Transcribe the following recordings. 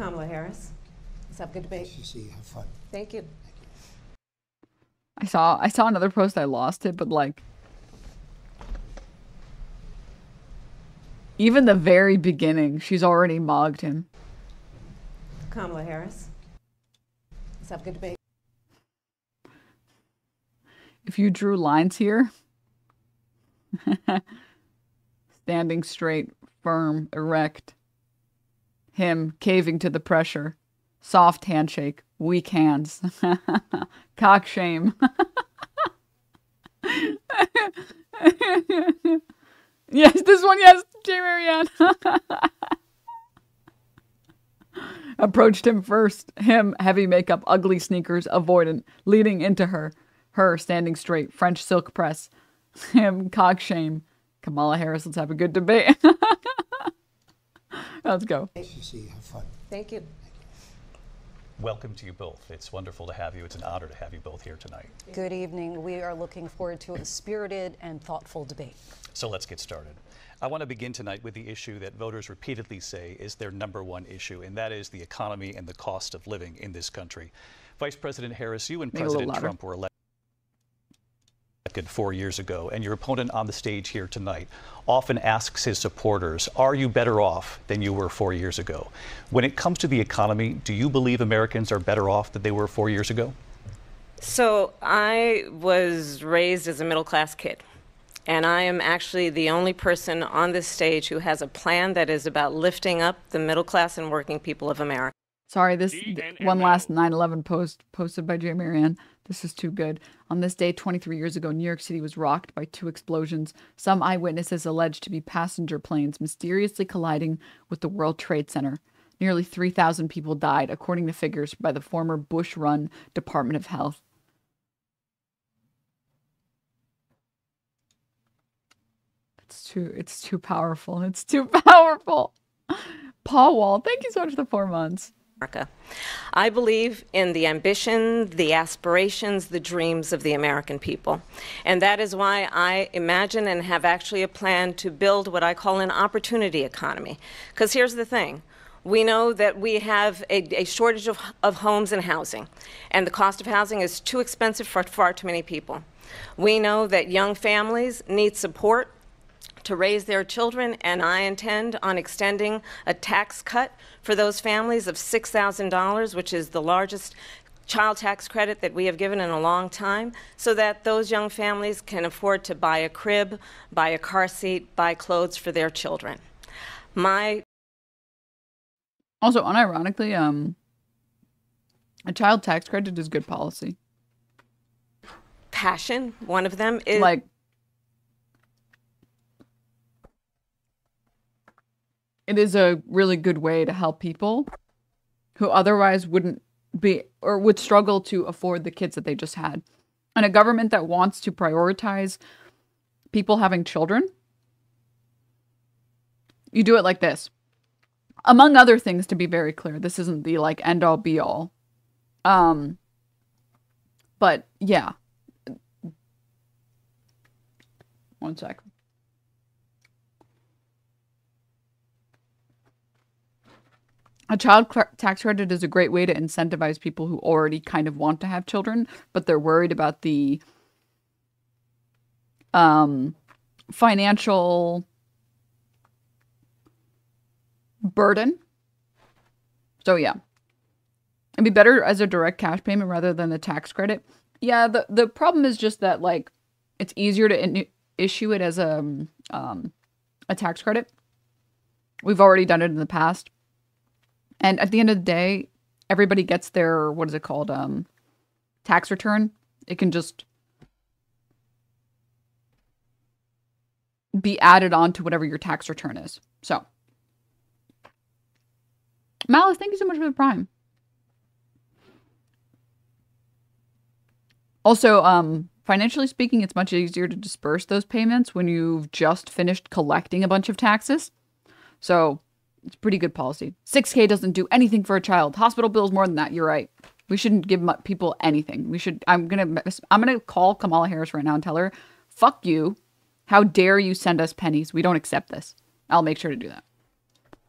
Kamala Harris. Let's have a good debate. You see, have fun. Thank you. I saw I saw another post. I lost it, but like. Even the very beginning, she's already mogged him. Kamala Harris. Let's have a good debate. If you drew lines here, standing straight, firm, erect, him caving to the pressure, soft handshake, weak hands, cock shame. yes, this one, yes, J. Marianne. Approached him first. Him, heavy makeup, ugly sneakers, avoidant, leading into her. Her, standing straight, French silk press. Him, cock shame. Kamala Harris, let's have a good debate. Let's go. You see, have fun. Thank you. Welcome to you both. It's wonderful to have you. It's an honor to have you both here tonight. Good evening. We are looking forward to a spirited and thoughtful debate. So let's get started. I want to begin tonight with the issue that voters repeatedly say is their number one issue, and that is the economy and the cost of living in this country. Vice President Harris, you and Make it a little President. Trump were elected four years ago, and your opponent on the stage here tonight often asks his supporters, Are you better off than you were four years ago? When it comes to the economy, do you believe Americans are better off than they were four years ago? So I was raised as a middle class kid. And I am actually the only person on this stage who has a plan that is about lifting up the middle class and working people of America. Sorry, this th- one last 9/11 post posted by J. Marianne. This is too good. On this day, 23 years ago, New York City was rocked by two explosions. Some eyewitnesses alleged to be passenger planes mysteriously colliding with the World Trade Center. Nearly 3,000 people died, according to figures by the former Bush-run Department of Health. It's too. It's too powerful. It's too powerful. Paul Wall, thank you so much for the four months. America. I believe in the ambition, the aspirations, the dreams of the American people. And that is why I imagine and have actually a plan to build what I call an opportunity economy. Because here's the thing. We know that we have a, a shortage of, of homes and housing, and the cost of housing is too expensive for far too many people. We know that young families need support to raise their children, and I intend on extending a tax cut for those families of $6,000, which is the largest child tax credit that we have given in a long time, so that those young families can afford to buy a crib, buy a car seat, buy clothes for their children. My Also, unironically, um, a child tax credit is good policy. passion, one of them, is Like, it is a really good way to help people who otherwise wouldn't be or would struggle to afford the kids that they just had. And a government that wants to prioritize people having children, you do it like this. Among other things, to be very clear, this isn't the like end all be all. Um, but yeah. One sec. A child tax credit is a great way to incentivize people who already kind of want to have children, but they're worried about the um, financial burden. So yeah, it'd be better as a direct cash payment rather than a tax credit. Yeah, the the problem is just that like it's easier to in- issue it as a um, a tax credit. We've already done it in the past. And at the end of the day, everybody gets their what is it called? Um tax return. It can just be added on to whatever your tax return is. So Malice, thank you so much for the prime. Also, um, financially speaking, it's much easier to disperse those payments when you've just finished collecting a bunch of taxes. So it's pretty good policy. 6K doesn't do anything for a child. Hospital bills more than that. You're right. We shouldn't give people anything. We should. I'm gonna. I'm gonna call Kamala Harris right now and tell her, "Fuck you! How dare you send us pennies? We don't accept this." I'll make sure to do that.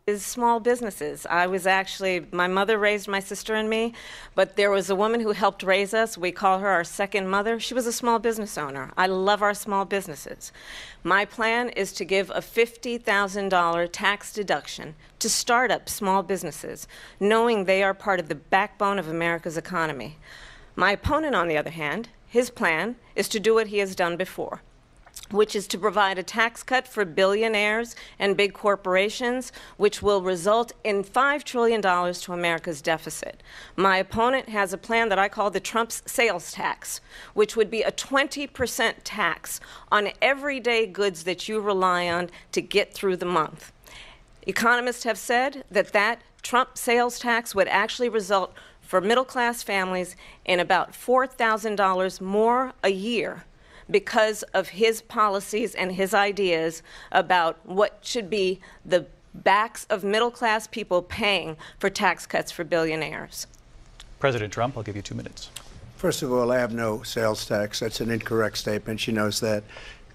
Is small businesses. I was actually, my mother raised my sister and me, but there was a woman who helped raise us. We call her our second mother. She was a small business owner. I love our small businesses. My plan is to give a $50,000 tax deduction to start up small businesses, knowing they are part of the backbone of America's economy. My opponent, on the other hand, his plan is to do what he has done before which is to provide a tax cut for billionaires and big corporations, which will result in $5 trillion to America's deficit. My opponent has a plan that I call the Trump's sales tax, which would be a 20% tax on everyday goods that you rely on to get through the month. Economists have said that that Trump sales tax would actually result for middle class families in about $4,000 more a year because of his policies and his ideas about what should be the backs of middle class people paying for tax cuts for billionaires. President Trump, I'll give you two minutes. First of all, I have no sales tax. That's an incorrect statement. She knows that.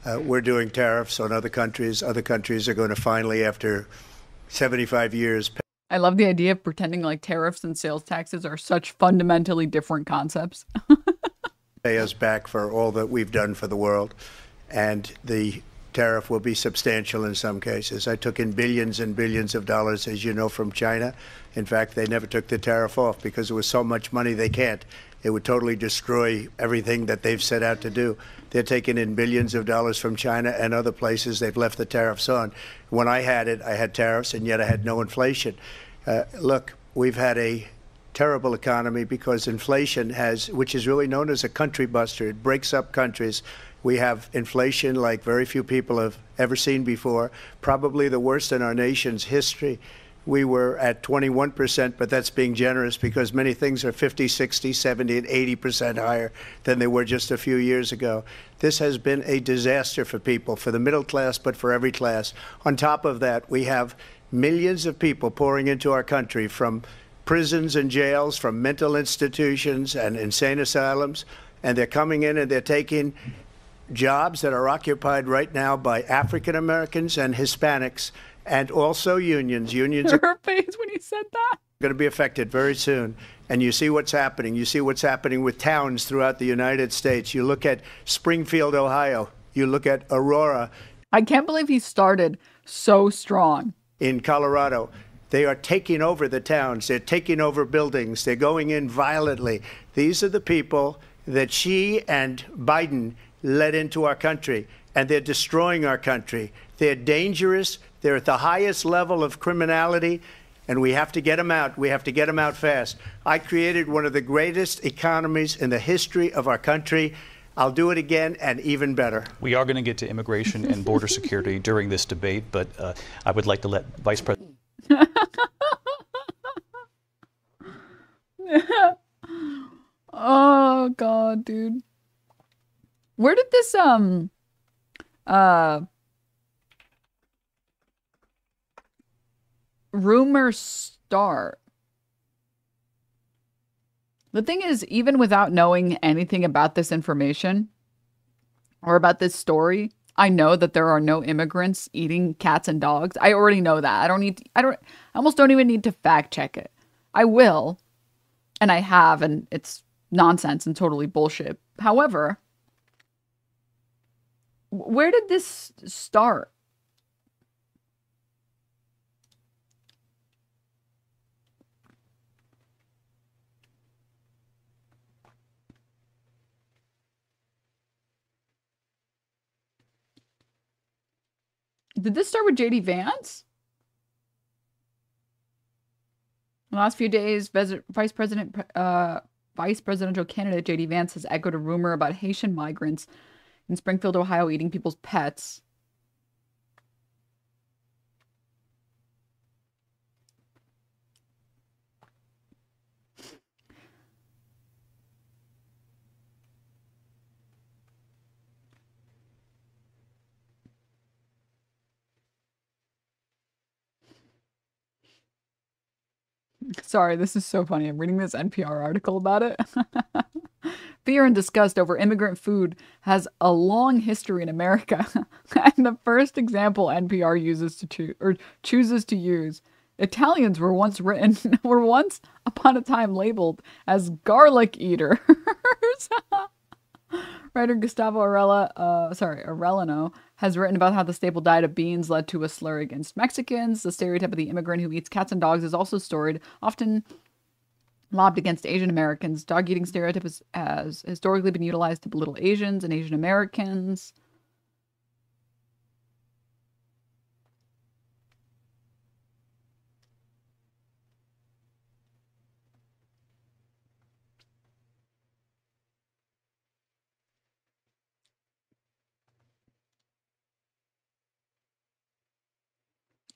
Uh, we're doing tariffs on other countries. Other countries are going to finally, after 75 years, pay I love the idea of pretending like tariffs and sales taxes are such fundamentally different concepts. pay us back for all that we've done for the world. And the tariff will be substantial in some cases. I took in billions and billions of dollars, as you know, from China. In fact, they never took the tariff off because it was so much money they can't. It would totally destroy everything that they've set out to do. They're taking in billions of dollars from China and other places. They've left the tariffs on. When I had it, I had tariffs, and yet I had no inflation. Uh, look, we've had a terrible economy because inflation has, which is really known as a country buster, it breaks up countries. We have inflation like very few people have ever seen before, probably the worst in our nation's history. We were at 21%, but that's being generous because many things are 50, 60, 70, and 80% higher than they were just a few years ago. This has been a disaster for people, for the middle class, but for every class. On top of that, we have millions of people pouring into our country from prisons and jails, from mental institutions and insane asylums, and they're coming in and they're taking jobs that are occupied right now by African Americans and Hispanics, and also unions. Unions are Her face when he said that. going to be affected very soon. And you see what's happening. You see what's happening with towns throughout the United States. You look at Springfield, Ohio. You look at Aurora I can't believe he started so strong. in Colorado. They are taking over the towns. They're taking over buildings. They're going in violently. These are the people that she and Biden led into our country, and they're destroying our country. They're dangerous. They're at the highest level of criminality, and we have to get them out. We have to get them out fast. I created one of the greatest economies in the history of our country. I'll do it again and even better. We are going to get to immigration and border security during this debate, but uh, I would like to let Vice President. Oh god, dude. Where did this um uh rumor start? The thing is, even without knowing anything about this information or about this story, I know that there are no immigrants eating cats and dogs. I already know that. I don't need to, I don't I almost don't even need to fact check it. I will and I have and it's nonsense and totally bullshit. However, where did this start? Did this start with JD Vance? The last few days, Vice President, uh, Vice Presidential candidate JD Vance has echoed a rumor about Haitian migrants in Springfield, Ohio, eating people's pets. Sorry, this is so funny. I'm reading this NPR article about it. Fear and disgust over immigrant food has a long history in America. and the first example NPR uses to choose or chooses to use Italians were once written were once upon a time labeled as garlic eaters. Writer Gustavo Arella, uh, sorry, Arellano, has written about how the staple diet of beans led to a slur against Mexicans. The stereotype of the immigrant who eats cats and dogs is also storied, often lobbed against Asian Americans. Dog eating stereotype has, has historically been utilized to belittle Asians and Asian Americans.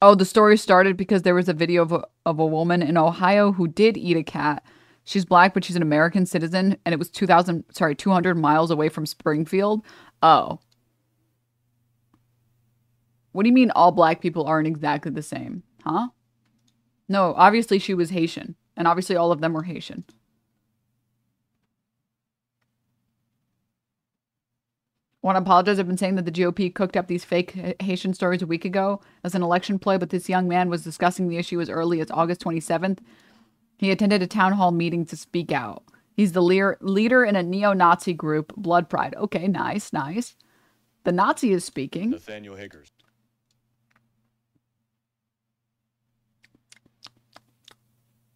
Oh, the story started because there was a video of a, of a woman in Ohio who did eat a cat. She's black, but she's an American citizen, and it was 2,000, sorry, 200 miles away from Springfield. Oh. What do you mean all black people aren't exactly the same? Huh? No, obviously she was Haitian, and obviously all of them were Haitian. Want to apologize. I've been saying that the GOP cooked up these fake Haitian stories a week ago as an election ploy, but this young man was discussing the issue as early as August 27th. He attended a town hall meeting to speak out. He's the leader leader in a neo-Nazi group, Blood Tribe. Okay, nice, nice. The Nazi is speaking. Nathaniel Higgers.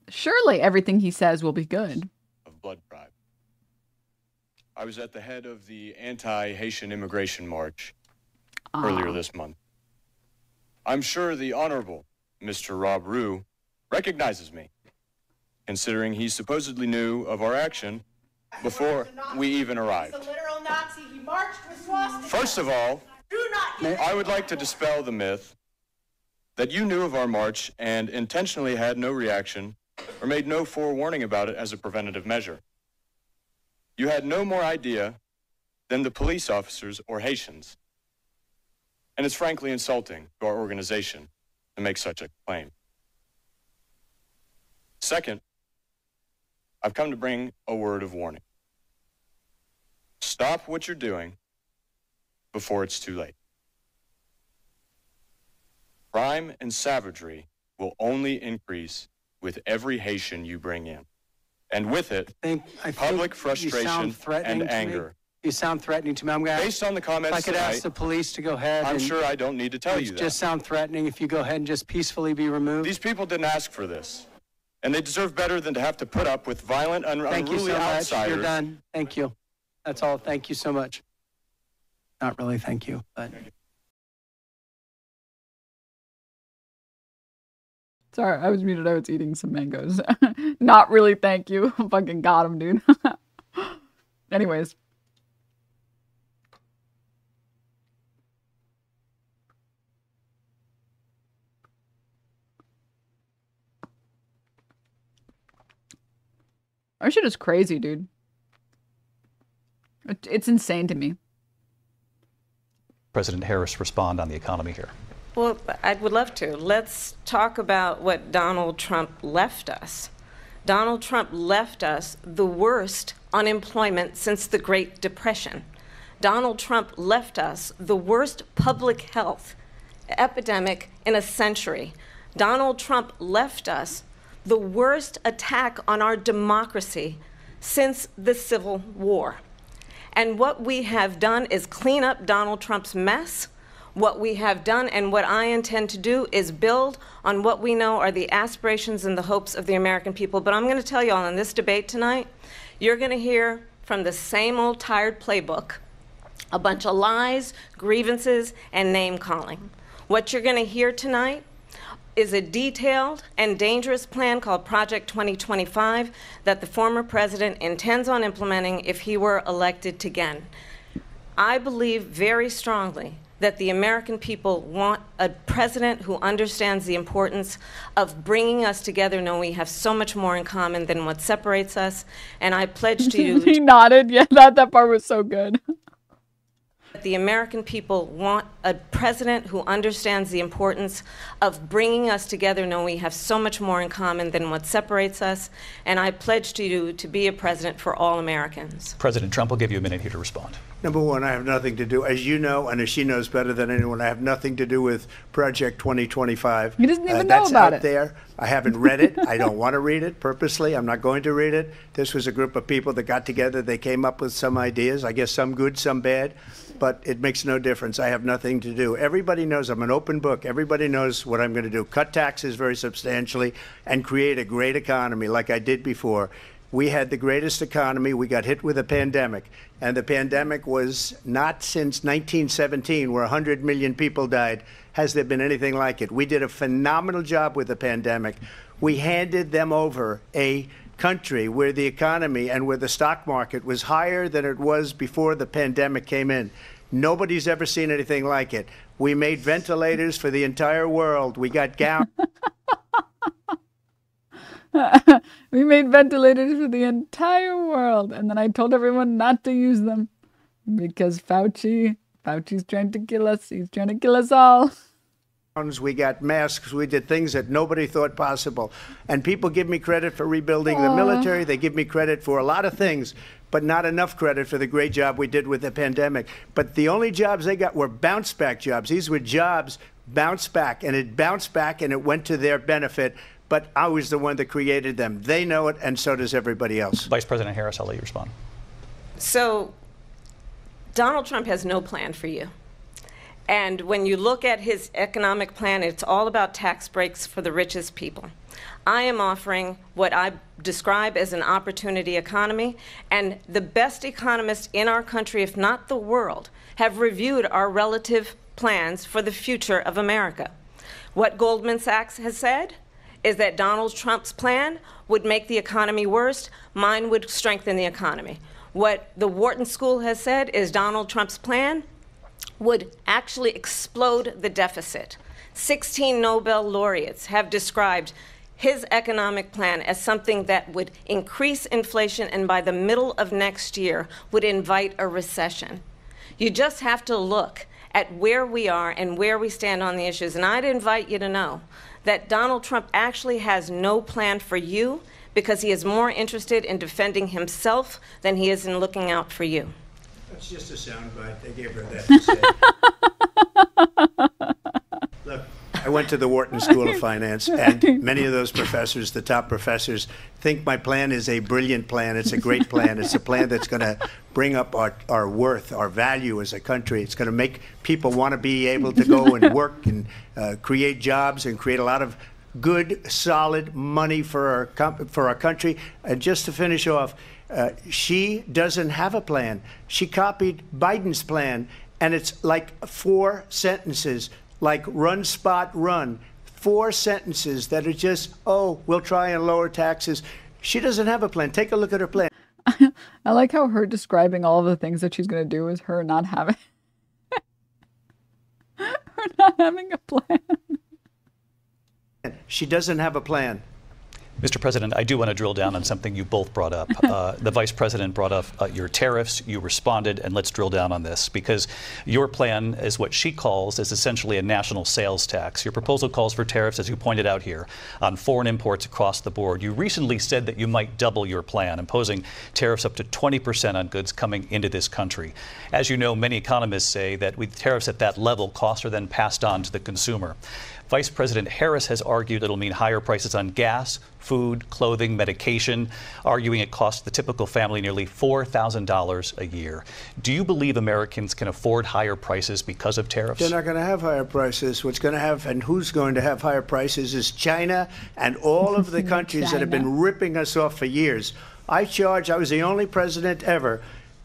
Surely everything he says will be good. Of Blood Tribe. I was at the head of the anti Haitian immigration march ah. earlier this month. I'm sure the Honorable Mr. Rob Rue recognizes me, considering he supposedly knew of our action before we even arrived. First of all, I would like to dispel the myth that you knew of our march and intentionally had no reaction or made no forewarning about it as a preventative measure. You had no more idea than the police officers or Haitians. And it's frankly insulting to our organization to make such a claim. Second, I've come to bring a word of warning. Stop what you're doing before it's too late. Crime and savagery will only increase with every Haitian you bring in and with it, think, I public frustration you and anger. You sound threatening to me. I'm going Based on the comments If I could tonight, ask the police to go ahead. I'm and sure I don't need to tell you that. Just sound threatening if you go ahead and just peacefully be removed. These people didn't ask for this, and they deserve better than to have to put up with violent, un- Thank you unruly so much. You're done. Thank you. That's all. Thank you so much. Not really. Thank you, but. Sorry, I was muted. I was eating some mangoes. Not really, thank you. Fucking got him, dude. Anyways. Our shit is crazy, dude. It's insane to me. President Harris respond on the economy here. Well, I would love to. Let's talk about what Donald Trump left us. Donald Trump left us the worst unemployment since the Great Depression. Donald Trump left us the worst public health epidemic in a century. Donald Trump left us the worst attack on our democracy since the Civil War. And what we have done is clean up Donald Trump's mess. What we have done and what I intend to do is build on what we know are the aspirations and the hopes of the American people. But I'm going to tell you all in this debate tonight, you're going to hear from the same old tired playbook a bunch of lies, grievances, and name calling. What you're going to hear tonight is a detailed and dangerous plan called Project 2025 that the former president intends on implementing if he were elected again. I believe very strongly that the American people want a president who understands the importance of bringing us together, knowing we have so much more in common than what separates us. And I pledge to you he nodded. Yeah, that, that part was so good. the American people want a president who understands the importance of bringing us together, knowing we have so much more in common than what separates us. And I pledge to you to be a president for all Americans. President Trump will give you a minute here to respond. Number one, I have nothing to do, as you know, and as she knows better than anyone, I have nothing to do with Project 2025. You didn't even uh, know that's about out it. there. I haven't read it. I don't want to read it purposely. I'm not going to read it. This was a group of people that got together. They came up with some ideas. I guess some good, some bad, but it makes no difference. I have nothing to do. Everybody knows I'm an open book. Everybody knows what I'm going to do. Cut taxes very substantially and create a great economy like I did before. We had the greatest economy. We got hit with a pandemic. And the pandemic was not since 1917, where 100 million people died, has there been anything like it. We did a phenomenal job with the pandemic. We handed them over a country where the economy and where the stock market was higher than it was before the pandemic came in. Nobody's ever seen anything like it. We made ventilators for the entire world. We got gown. we made ventilators for the entire world, and then I told everyone not to use them because Fauci, Fauci's trying to kill us. He's trying to kill us all. We got masks. We did things that nobody thought possible. And people give me credit for rebuilding the military. They give me credit for a lot of things, but not enough credit for the great job we did with the pandemic. But the only jobs they got were bounce back jobs. These were jobs bounce back, and it bounced back and it went to their benefit. But I was the one that created them. They know it, and so does everybody else. Vice President Harris, I'll let you respond. So, Donald Trump has no plan for you. And when you look at his economic plan, it's all about tax breaks for the richest people. I am offering what I describe as an opportunity economy, and the best economists in our country, if not the world, have reviewed our relative plans for the future of America. What Goldman Sachs has said is that Donald Trump's plan would make the economy worse, mine would strengthen the economy. What the Wharton School has said is Donald Trump's plan would actually explode the deficit. 16 Nobel laureates have described his economic plan as something that would increase inflation and by the middle of next year would invite a recession. You just have to look at where we are and where we stand on the issues. And I'd invite you to know that Donald Trump actually has no plan for you because he is more interested in defending himself than he is in looking out for you. That's just a soundbite. They gave her that to say. I went to the Wharton School of Finance, and many of those professors, the top professors, think my plan is a brilliant plan. It's a great plan. It's a plan that's going to bring up our, our worth, our value as a country. It's going to make people want to be able to go and work and uh, create jobs and create a lot of good, solid money for our, for our country. And just to finish off, uh, she doesn't have a plan. She copied Biden's plan, and it's like four sentences, like run, spot, run. Four sentences that are just, oh, we'll try and lower taxes. She doesn't have a plan. Take a look at her plan. I like how her describing all of the things that she's going to do is her not having her not having a plan. She doesn't have a plan. Mr. President, I do want to drill down on something you both brought up. Uh, the Vice President brought up uh, your tariffs. You responded, and let's drill down on this because your plan is what she calls is essentially a national sales tax. Your proposal calls for tariffs, as you pointed out here, on foreign imports across the board. You recently said that you might double your plan, imposing tariffs up to 20% on goods coming into this country. As you know, many economists say that with tariffs at that level, costs are then passed on to the consumer. Vice President Harris has argued it'll mean higher prices on gas, food, clothing, medication, arguing it costs the typical family nearly $4,000 a year. Do you believe Americans can afford higher prices because of tariffs? They're not going to have higher prices. What's going to have and who's going to have higher prices is China and all of the countries that have been ripping us off for years. I charge, I was the only president ever.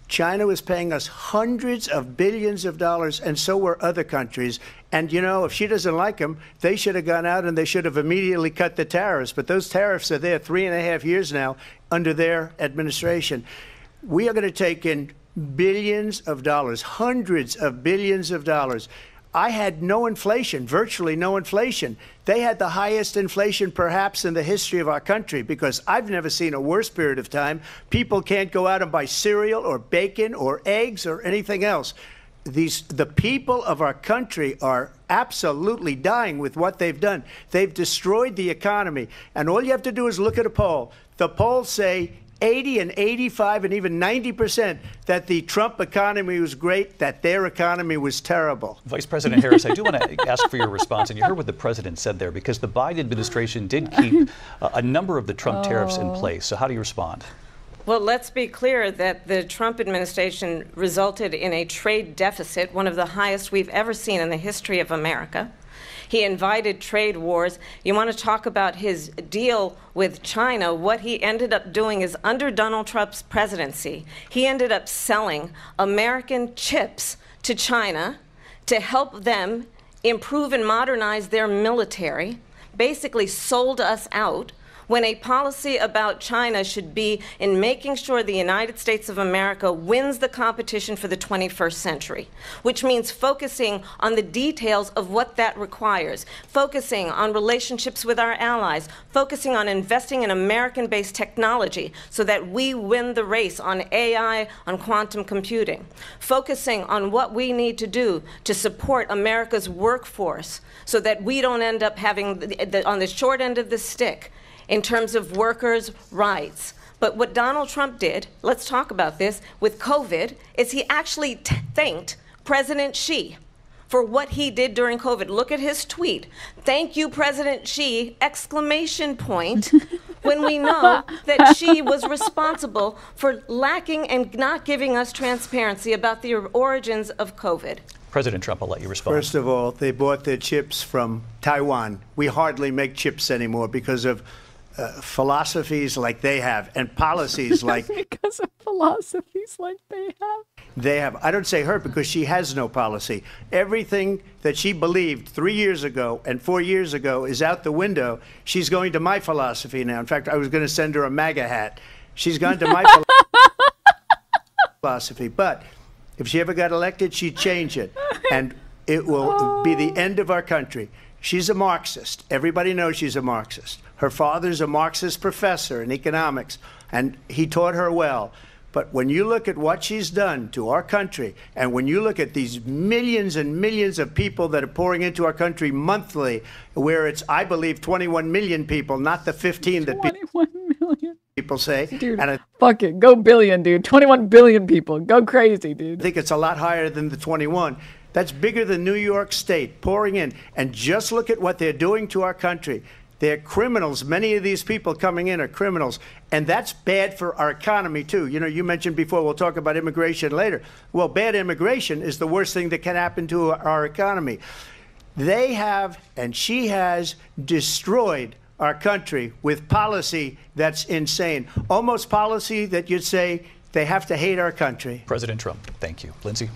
China was paying us hundreds of billions of dollars, and so were other countries. And you know, if she doesn't like them, they should have gone out and they should have immediately cut the tariffs. But those tariffs are there three and a half years now under their administration. We are going to take in billions of dollars, hundreds of billions of dollars. I had no inflation, virtually no inflation. They had the highest inflation perhaps in the history of our country because I've never seen a worse period of time. People can't go out and buy cereal or bacon or eggs or anything else. these the people of our country are absolutely dying with what they've done. They've destroyed the economy, and all you have to do is look at a poll. The polls say 80 and 85 and even 90 percent that the Trump economy was great, that their economy was terrible. Vice President Harris, I do want to ask for your response, and you heard what the president said there, because the Biden administration did keep uh, a number of the Trump tariffs in place. So how do you respond? Well, let's be clear that the Trump administration resulted in a trade deficit, one of the highest we've ever seen in the history of America. He invited trade wars. You want to talk about his deal with China? What he ended up doing is under Donald Trump's presidency, he ended up selling American chips to China to help them improve and modernize their military, basically sold us out when a policy about China should be in making sure the United States of America wins the competition for the 21st century, which means focusing on the details of what that requires, focusing on relationships with our allies, focusing on investing in American based technology so that we win the race on AI, on quantum computing, focusing on what we need to do to support America's workforce so that we don't end up having, the, the, on the short end of the stick, in terms of workers' rights. But what Donald Trump did, let's talk about this, with COVID, is he actually t- thanked President Xi for what he did during COVID. Look at his tweet. Thank you, President Xi, exclamation point, when we know that Xi was responsible for lacking and not giving us transparency about the origins of COVID. President Trump, I'll let you respond. First of all, they bought their chips from Taiwan. We hardly make chips anymore because of uh, philosophies like they have and policies like because of philosophies like they have. They have. I don't say her because she has no policy. Everything that she believed three years ago and four years ago is out the window. She's going to my philosophy now. In fact, I was going to send her a MAGA hat. She's gone to my philosophy. But if she ever got elected, she'd change it. And it will be the end of our country. She's a Marxist. Everybody knows she's a Marxist. Her father's a Marxist professor in economics, and he taught her well. But when you look at what she's done to our country, and when you look at these millions and millions of people that are pouring into our country monthly, where it's, I believe, 21 million people, not the 15 that 21 million. people say. Dude, and I fuck it. Go billion, dude. 21 billion people. Go crazy, dude. I think it's a lot higher than the 21. That's bigger than New York State pouring in. And just look at what they're doing to our country. They're criminals. Many of these people coming in are criminals. And that's bad for our economy, too. You know, you mentioned before, we'll talk about immigration later. Well, bad immigration is the worst thing that can happen to our economy. They have, and she has, destroyed our country with policy that's insane. Almost policy that you'd say they have to hate our country. President Trump, thank you. Linsey?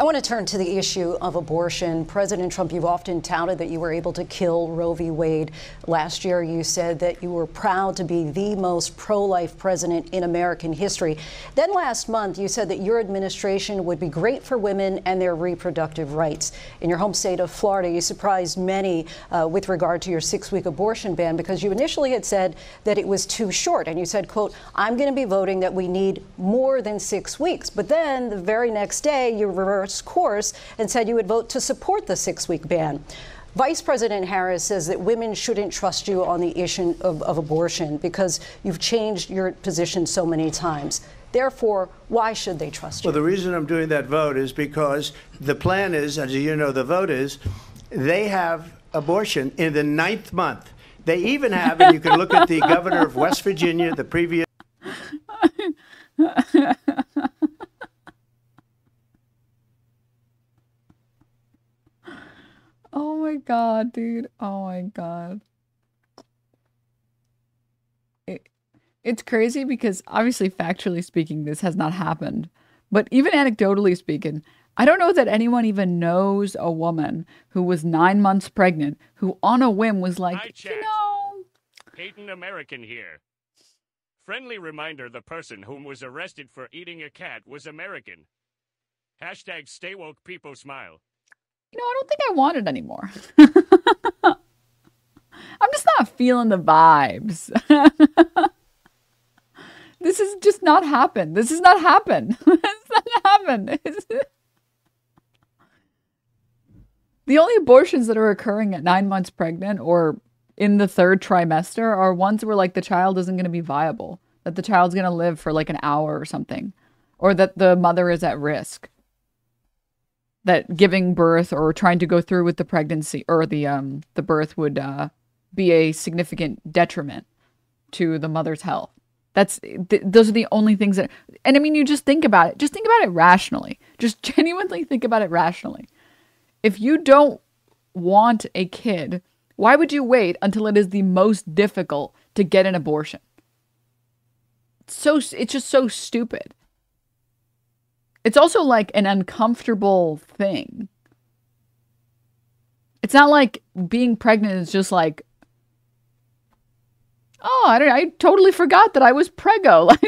I want to turn to the issue of abortion. President Trump, you've often touted that you were able to kill Roe v. Wade. Last year, you said that you were proud to be the most pro life president in American history. Then last month, you said that your administration would be great for women and their reproductive rights. In your home state of Florida, you surprised many uh, with regard to your six week abortion ban because you initially had said that it was too short. And you said, quote, I'm going to be voting that we need more than six weeks. But then the very next day, you reversed course and said you would vote to support the six week ban. Vice President Harris says that women shouldn't trust you on the issue of, of, abortion because you've changed your position so many times. Therefore, why should they trust you? Well, the reason I'm doing that vote is because the plan is, as you know, the vote is, they have abortion in the ninth month. They even have, and you can look at the governor of West Virginia, the previous. Oh my god, dude. Oh my god. It, it's crazy because obviously factually speaking this has not happened. But even anecdotally speaking, I don't know that anyone even knows a woman who was 9 months pregnant who on a whim was like, "You know, Haitian American here. Friendly reminder the person whom was arrested for eating a cat was American. Hashtag stay woke people smile. You know, I don't think I want it anymore." I'm just not feeling the vibes. this has just not happened. This has not happened. Has not happened. The only abortions that are occurring at nine months pregnant or in the third trimester are ones where like the child isn't going to be viable, that the child's going to live for like an hour or something, or that the mother is at risk. That giving birth or trying to go through with the pregnancy or the um the birth would uh, be a significant detriment to the mother's health. That's th- those are the only things that, and I mean, you just think about it. Just think about it rationally. Just genuinely think about it rationally. If you don't want a kid, why would you wait until it is the most difficult to get an abortion? so it's just so stupid. It's also like an uncomfortable thing. It's not like being pregnant is just like Oh, I I totally forgot that I was prego.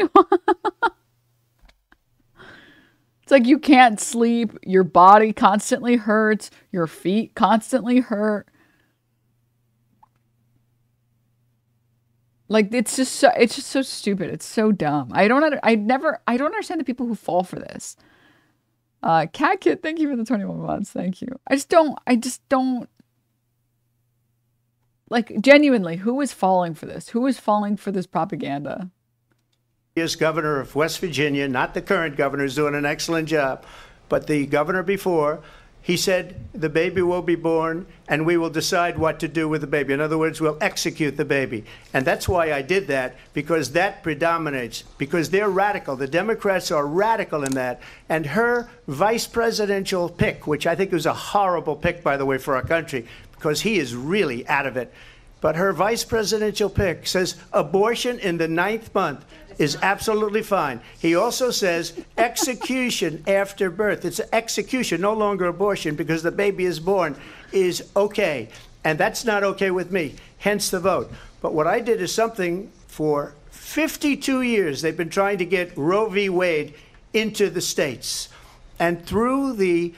it's like you can't sleep, your body constantly hurts, your feet constantly hurt. Like it's just so it's just so stupid. It's so dumb. I don't I never I don't understand the people who fall for this. Uh Cat Kid, thank you for the 21 months. Thank you. I just don't I just don't like genuinely, who is falling for this? Who is falling for this propaganda? Is governor of West Virginia, not the current governor, is doing an excellent job, but the governor before, he said the baby will be born and we will decide what to do with the baby. In other words, we'll execute the baby. And that's why I did that, because that predominates, because they're radical. The Democrats are radical in that. And her vice presidential pick, which I think was a horrible pick, by the way, for our country, because he is really out of it. But her vice presidential pick says abortion in the ninth month is absolutely fine. He also says execution after birth. It's execution, no longer abortion, because the baby is born, is okay. And that's not okay with me, hence the vote. But what I did is something for 52 years they've been trying to get Roe v. Wade into the states. And through the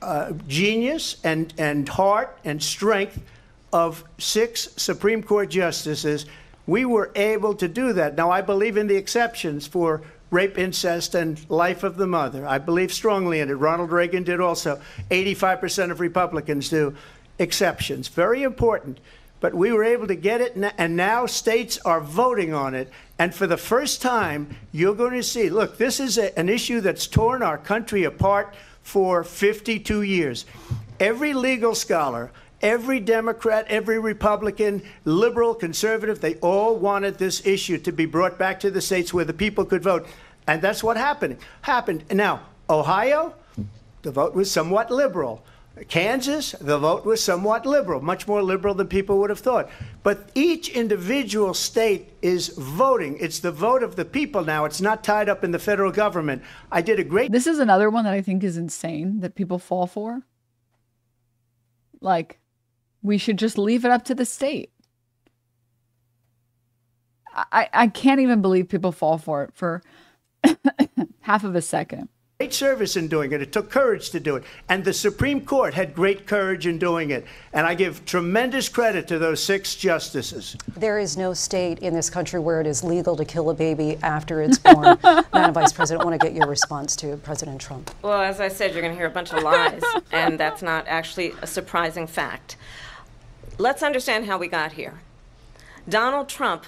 uh, genius and, and heart and strength of six Supreme Court justices, we were able to do that. Now, I believe in the exceptions for rape, incest, and life of the mother. I believe strongly in it. Ronald Reagan did also. 85% of Republicans do. Exceptions. Very important. But we were able to get it, and now states are voting on it. And for the first time, you're going to see look, this is a, an issue that's torn our country apart for 52 years. Every legal scholar, every Democrat, every Republican, liberal, conservative, they all wanted this issue to be brought back to the states where the people could vote. And that's what happened. Happened. Now, Ohio, the vote was somewhat liberal. Kansas, the vote was somewhat liberal, much more liberal than people would have thought. But each individual state is voting. It's the vote of the people now. It's not tied up in the federal government. I did a great. This is another one that I think is insane that people fall for. Like, we should just leave it up to the state. I, I can't even believe people fall for it for half of a second great service in doing it. It took courage to do it. And the Supreme Court had great courage in doing it. And I give tremendous credit to those six justices. There is no state in this country where it is legal to kill a baby after it's born. Madam Vice President, I want to get your response to President Trump. Well, as I said, you're going to hear a bunch of lies, and that's not actually a surprising fact. Let's understand how we got here. Donald Trump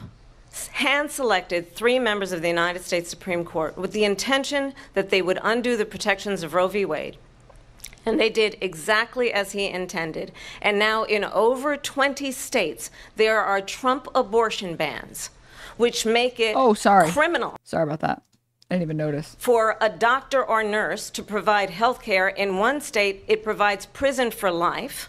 hand selected three members of the United States Supreme Court with the intention that they would undo the protections of Roe v. Wade. And they did exactly as he intended. And now, in over 20 states, there are Trump abortion bans, which make it oh, sorry. criminal. Sorry about that. I didn't even notice. For a doctor or nurse to provide health care in one state, it provides prison for life.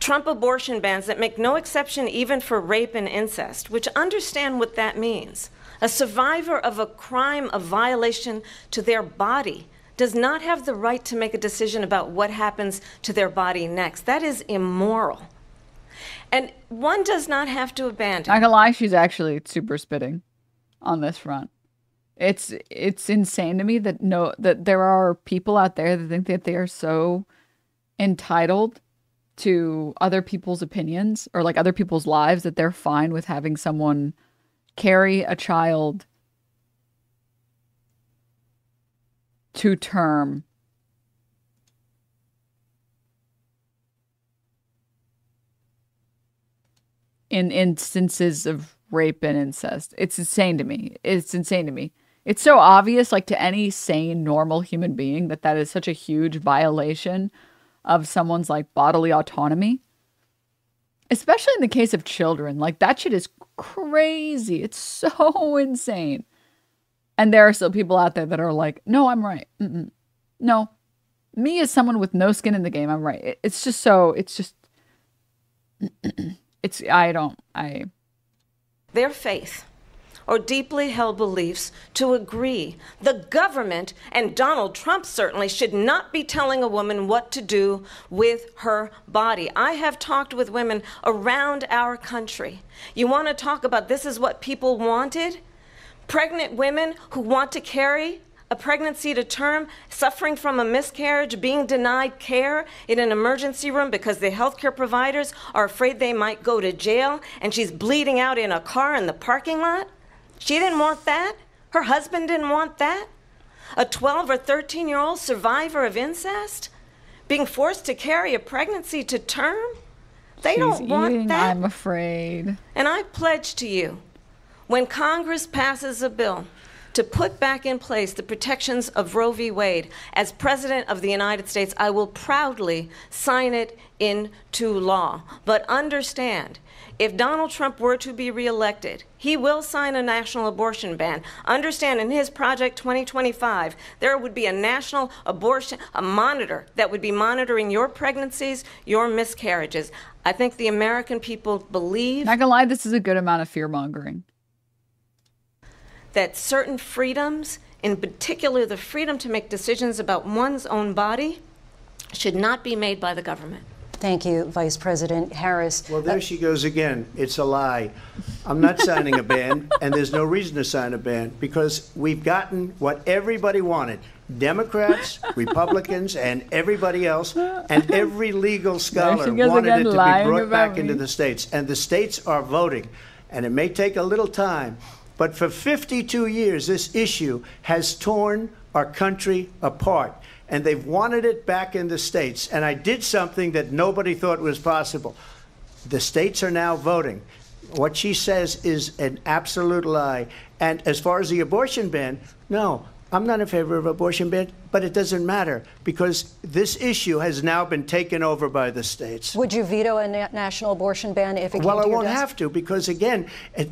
Trump abortion bans that make no exception even for rape and incest, which understand what that means. A survivor of a crime of violation to their body does not have the right to make a decision about what happens to their body next. That is immoral. And one does not have to abandon. Not gonna lie, she's actually super spitting on this front. It's it's insane to me that no that there are people out there that think that they are so entitled to other people's opinions or like other people's lives that they're fine with having someone carry a child to term in instances of rape and incest. It's insane to me. It's insane to me. It's so obvious, like to any sane, normal human being, that that is such a huge violation of someone's like bodily autonomy. Especially in the case of children. Like that shit is crazy. It's so insane. And there are still people out there that are like, no, I'm right. Mm-mm. No. Me as someone with no skin in the game, I'm right. It's just so, it's just, it's, I don't, I, their faith or deeply held beliefs to agree. The government and Donald Trump certainly should not be telling a woman what to do with her body. I have talked with women around our country. You want to talk about this is what people wanted? Pregnant women who want to carry a pregnancy to term, suffering from a miscarriage, being denied care in an emergency room because the healthcare providers are afraid they might go to jail, and she's bleeding out in a car in the parking lot. She didn't want that. Her husband didn't want that. A 12 or 13 year old survivor of incest being forced to carry a pregnancy to term. They she's don't want eating, that. I'm afraid. And I pledge to you, when Congress passes a bill to put back in place the protections of Roe v. Wade, as President of the United States, I will proudly sign it into law. But understand, if Donald Trump were to be reelected, he will sign a national abortion ban. Understand, in his Project 2025, there would be a national abortion, a monitor that would be monitoring your pregnancies, your miscarriages. I think the American people believe Not gonna lie, this is a good amount of fear mongering. that certain freedoms, in particular the freedom to make decisions about one's own body, should not be made by the government. Thank you, Vice President Harris. Well, there she goes again. It's a lie. I'm not signing a ban, and there's no reason to sign a ban because we've gotten what everybody wanted Democrats, Republicans, and everybody else, and every legal scholar wanted again it to be brought about back into the states. And the states are voting, and it may take a little time. But for 52 years, this issue has torn our country apart and they've wanted it back in the states. And I did something that nobody thought was possible. The states are now voting. What she says is an absolute lie. And as far as the abortion ban, no, I'm not in favor of abortion ban, but it doesn't matter because this issue has now been taken over by the states. Would you veto a na- national abortion ban if it Well, came I to your won't desk? have to because, again,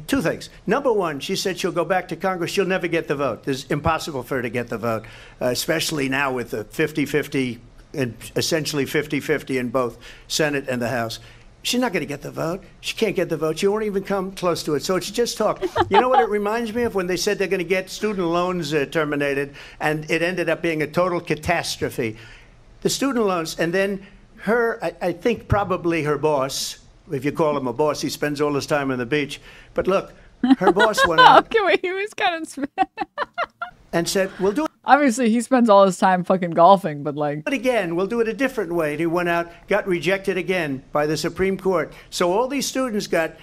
two things. Number one, she said she'll go back to Congress. She'll never get the vote. It's impossible for her to get the vote, uh, especially now with the 50 50 and essentially 50 50 in both Senate and the House. She's not going to get the vote. She can't get the vote. She won't even come close to it. So it's just talk. You know what it reminds me of when they said they're going to get student loans uh, terminated, and it ended up being a total catastrophe. The student loans, and then her, I, I think probably her boss, if you call him a boss, he spends all his time on the beach. But look, her boss went out Okay, wait, he was kind of. and said, "We'll do it. Obviously, he spends all his time fucking golfing, but like, it again. We'll do it a different way." And he went out, got rejected again by the Supreme Court. So all these students got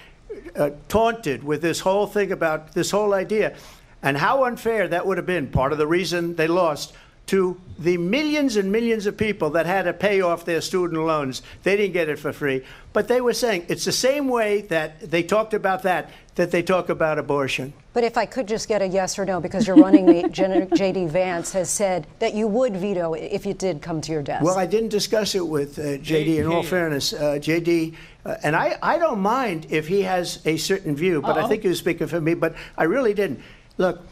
uh, taunted with this whole thing about this whole idea, and how unfair that would have been. Part of the reason they lost. To the millions and millions of people that had to pay off their student loans. They didn't get it for free. But they were saying it's the same way that they talked about that, that they talk about abortion. But if I could just get a yes or no, because your running mate, J.D. Vance, has said that you would veto it if it did come to your desk. Well, I didn't discuss it with uh, JD. In all fairness, uh, JD, uh, and I, I don't mind if he has a certain view, but I think he was speaking for me. But I really didn't. Look,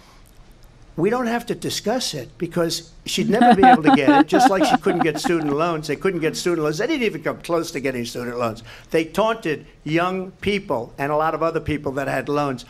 we don't have to discuss it because she'd never be able to get it. Just like she couldn't get student loans, they couldn't get student loans. They didn't even come close to getting student loans. They taunted young people and a lot of other people that had loans.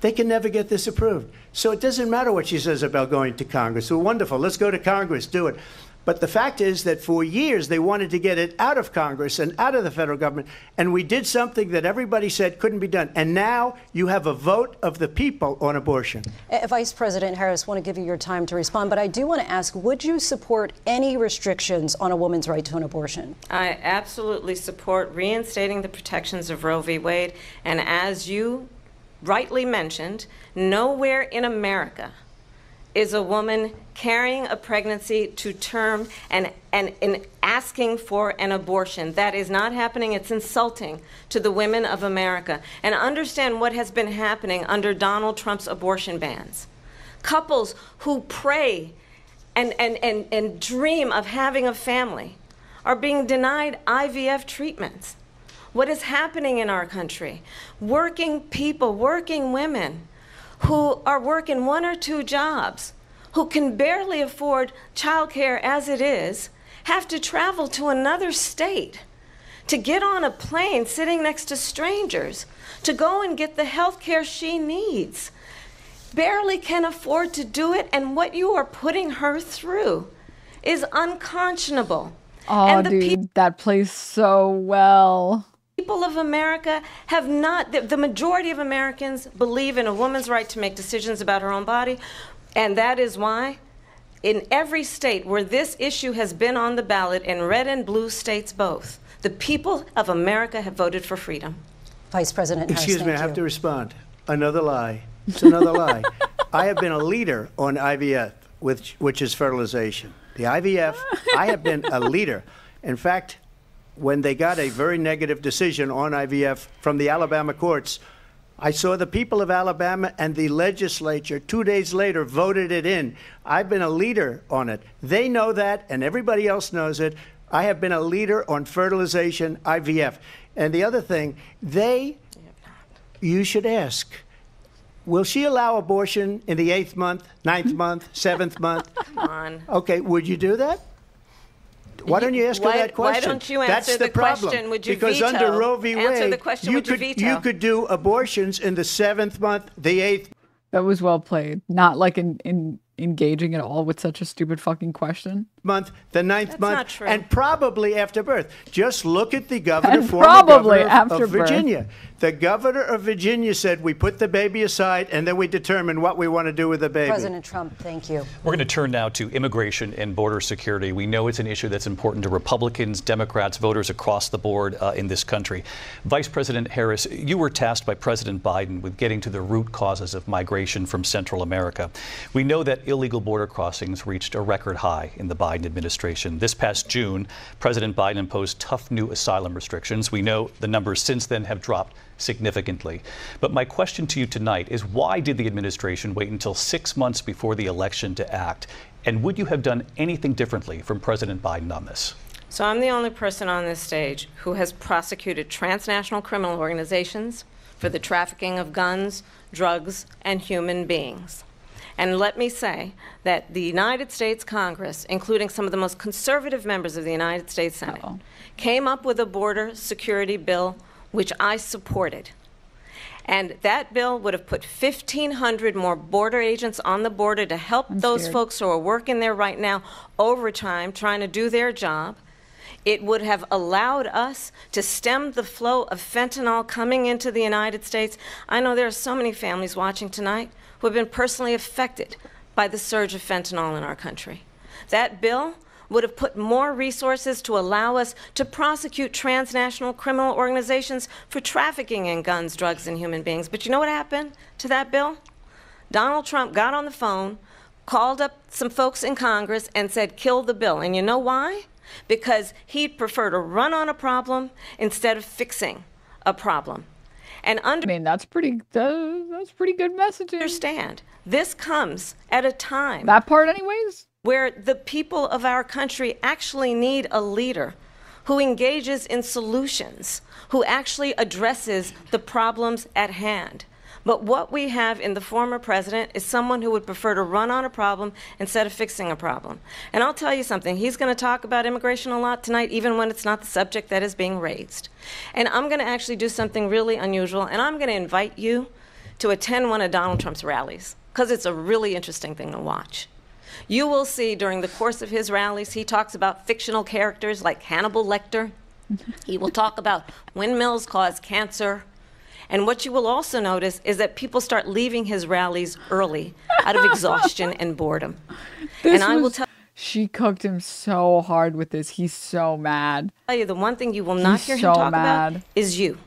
They can never get this approved. So it doesn't matter what she says about going to Congress. Well, wonderful. Let's go to Congress, do it. But the fact is that for years they wanted to get it out of Congress and out of the federal government. And we did something that everybody said couldn't be done. And now you have a vote of the people on abortion. Uh, Vice President Harris, I want to give you your time to respond, but I do want to ask would you support any restrictions on a woman's right to an abortion? I absolutely support reinstating the protections of Roe v. Wade. And as you rightly mentioned, nowhere in America is a woman carrying a pregnancy to term and, and, and asking for an abortion. That is not happening. It's insulting to the women of America. And understand what has been happening under Donald Trump's abortion bans. Couples who pray and, and, and, and dream of having a family are being denied IVF treatments. What is happening in our country? Working people, working women who are working one or two jobs, who can barely afford childcare as it is, have to travel to another state to get on a plane sitting next to strangers to go and get the health care she needs. Barely can afford to do it, and what you are putting her through is unconscionable. Oh, and the dude, that plays so well. People of America have not, the, the majority of Americans believe in a woman's right to make decisions about her own body, and that is why in every state where this issue has been on the ballot, in red and blue states both, the people of America have voted for freedom. Vice President Harris, Excuse me, I have you. to respond. Another lie. It's another lie. I have been a leader on IVF, which, which is fertilization. The IVF, I have been a leader. In fact, when they got a very negative decision on IVF from the Alabama courts, I saw the people of Alabama and the legislature two days later voted it in. I've been a leader on it. They know that, and everybody else knows it. I have been a leader on fertilization, IVF. And the other thing, they, you should ask, will she allow abortion in the eighth month, ninth month, seventh month? Come on. Okay, would you do that? Why don't you ask Why- her that why question? don't you That's answer the, the problem. question, would you because veto? under Roe v. Wade, Answer the question, you would you could veto? you could do abortions in the seventh month, the eighth That was well played. Not like in, in engaging at all with such a stupid fucking question. month, the ninth That's month, not true. and probably after birth. Just look at the governor, And former probably governor of- after of birth. Virginia. The governor of Virginia said we put the baby aside and then we determine what we want to do with the baby. President Trump, thank you. We're going to turn now to immigration and border security. We know it's an issue that's important to Republicans, Democrats, voters across the board uh, in this country. Vice President Harris, you were tasked by President Biden with getting to the root causes of migration from Central America. We know that illegal border crossings reached a record high in the Biden administration. This past June, President Biden imposed tough new asylum restrictions. We know the numbers since then have dropped significantly. But my question to you tonight is why did the administration wait until six months before the election to act? And would you have done anything differently from President Biden on this? So I'm the only person on this stage who has prosecuted transnational criminal organizations for the trafficking of guns, drugs, and human beings. And let me say that the United States Congress, including some of the most conservative members of the United States Senate, Uh-oh. came up with a border security bill which I supported. And that bill would have put 1,500 more border agents on the border to help those scared. folks who are working there right now overtime trying to do their job. It would have allowed us to stem the flow of fentanyl coming into the United States. I know there are so many families watching tonight who have been personally affected by the surge of fentanyl in our country. That bill would have put more resources to allow us to prosecute transnational criminal organizations for trafficking in guns, drugs, and human beings. But you know what happened to that bill? Donald Trump got on the phone, called up some folks in Congress, and said, kill the bill. And you know why? Because he'd prefer to run on a problem instead of fixing a problem. And under- I mean, that's pretty. That's pretty good messaging. understand, this comes at a time That part, anyways. Where the people of our country actually need a leader who engages in solutions, who actually addresses the problems at hand. But what we have in the former president is someone who would prefer to run on a problem instead of fixing a problem. And I'll tell you something, he's going to talk about immigration a lot tonight, even when it's not the subject that is being raised. And I'm going to actually do something really unusual, and I'm going to invite you to attend one of Donald Trump's rallies, because it's a really interesting thing to watch. You will see during the course of his rallies, he talks about fictional characters like Hannibal Lecter. He will talk about windmills cause cancer. And what you will also notice is that people start leaving his rallies early out of exhaustion and boredom. This and I will was- tell She cooked him so hard with this. He's so mad. Tell you the one thing you will not He's hear him so talk mad. about is you.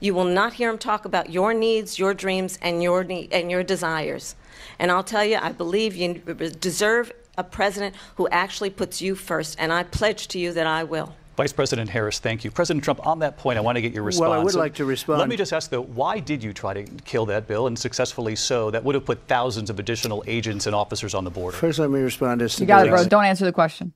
You will not hear him talk about your needs, your dreams, and your need, and your desires. And I'll tell you, I believe you deserve a president who actually puts you first, and I pledge to you that I will. Vice President Harris, thank you. President Trump, on that point, I want to get your response. Well, I would like to respond. Let me just ask, though, why did you try to kill that bill, and successfully so? That would have put thousands of additional agents and officers on the border. First, let me respond to You got it, bro. Don't answer the question.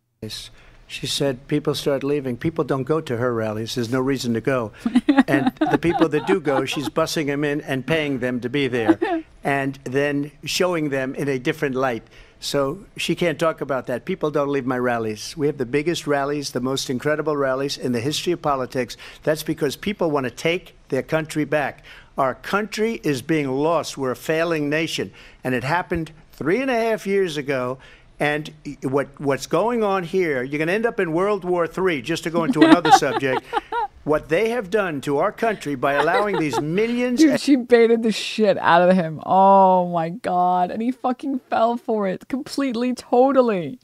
She said people start leaving. People don't go to her rallies. There's no reason to go. and the people that do go, she's bussing them in and paying them to be there and then showing them in a different light. So she can't talk about that. People don't leave my rallies. We have the biggest rallies, the most incredible rallies in the history of politics. That's because people want to take their country back. Our country is being lost. We're a failing nation. And it happened three and a half years ago. And what what's going on here, you're going to end up in World War III, just to go into another subject. What they have done to our country by allowing these millions. Dude, she baited the shit out of him. Oh my god. And he fucking fell for it completely, totally.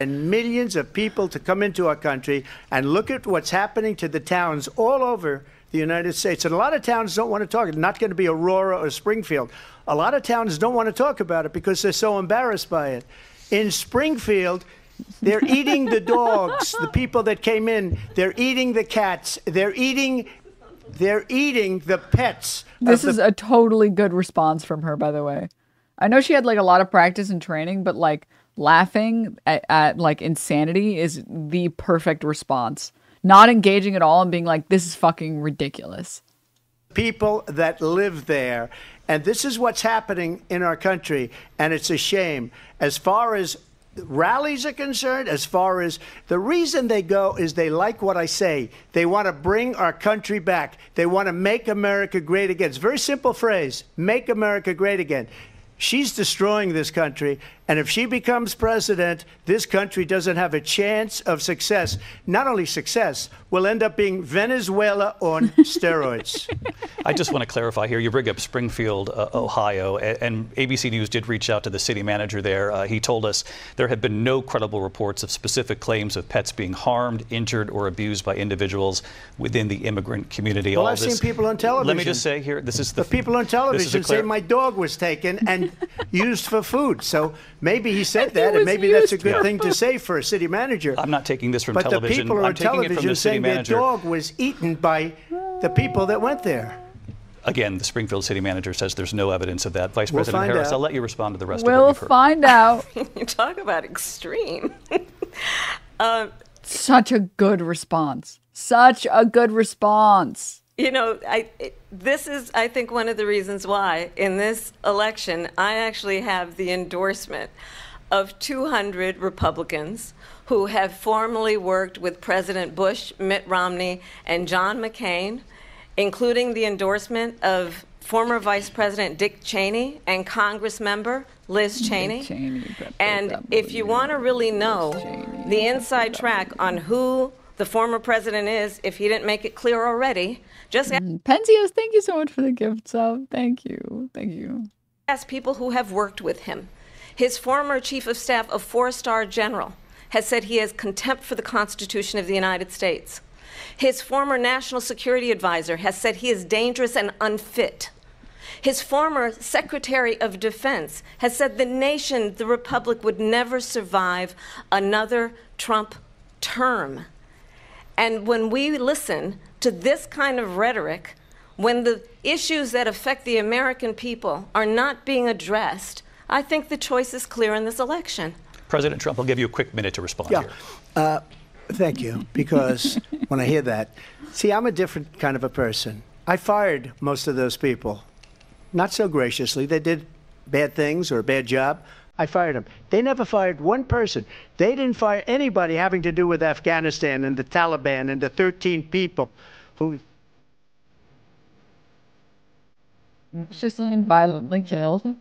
And millions of people to come into our country and look at what's happening to the towns all over the United States. And a lot of towns don't want to talk. It's not going to be Aurora or Springfield. A lot of towns don't want to talk about it because they're so embarrassed by it. In Springfield, they're eating the dogs, the people that came in. They're eating the cats. They're eating they're eating the pets. This is a totally good response from her, by the way. I know she had like a lot of practice and training, but like laughing at, at like insanity is the perfect response. Not engaging at all and being like, this is fucking ridiculous. People that live there. And this is what's happening in our country. And it's a shame. As far as rallies are concerned, as far as the reason they go is they like what I say. They want to bring our country back. They want to make America great again. It's a very simple phrase make America great again. She's destroying this country. And if she becomes president, this country doesn't have a chance of success. Not only success, we'll end up being Venezuela on steroids. I just want to clarify here. You bring up Springfield, uh, Ohio, and, and, ABC News did reach out to the city manager there. Uh, he told us there have been no credible reports of specific claims of pets being harmed, injured, or abused by individuals within the immigrant community. Well, All I've this, seen people on television. Let me just say here, this is the, the people on television say my dog was taken and used for food. So Maybe he said that, and maybe that's a good yeah. thing to say for a city manager. I'm not taking this from but television. But the people I'm on television saying their dog was eaten by the people that went there. Again, the Springfield city manager says there's no evidence of that. Vice we'll President Harris, out. I'll let you respond to the rest we'll of it. We'll find out. you talk about extreme. uh, Such a good response. Such a good response you know, I this is I think one of the reasons why in this election I actually have the endorsement of 200 Republicans who have formally worked with President Bush, Mitt Romney, and John McCain, including the endorsement of former Vice President Dick Cheney and Congress member Liz Cheney. Cheney and if you want to really know the inside track on who the former president is, if he didn't make it clear already, just mm, Penzios, thank you so much for the gift sub. Thank you. Thank you. Ask people who have worked with him. His former chief of staff, a four star general, has said he has contempt for the Constitution of the United States. His former national security advisor has said he is dangerous and unfit. His former Secretary of Defense has said the nation, the Republic, would never survive another Trump term. And when we listen to this kind of rhetoric when the issues that affect the American people are not being addressed, I think the choice is clear in this election. President Trump, I'll give you a quick minute to respond yeah. here. Uh, thank you, because when I hear that, see, I'm a different kind of a person. I fired most of those people, not so graciously. They did bad things or a bad job. I fired them. They never fired one person. They didn't fire anybody having to do with Afghanistan and the Taliban and the 13 people who. She's violently killed.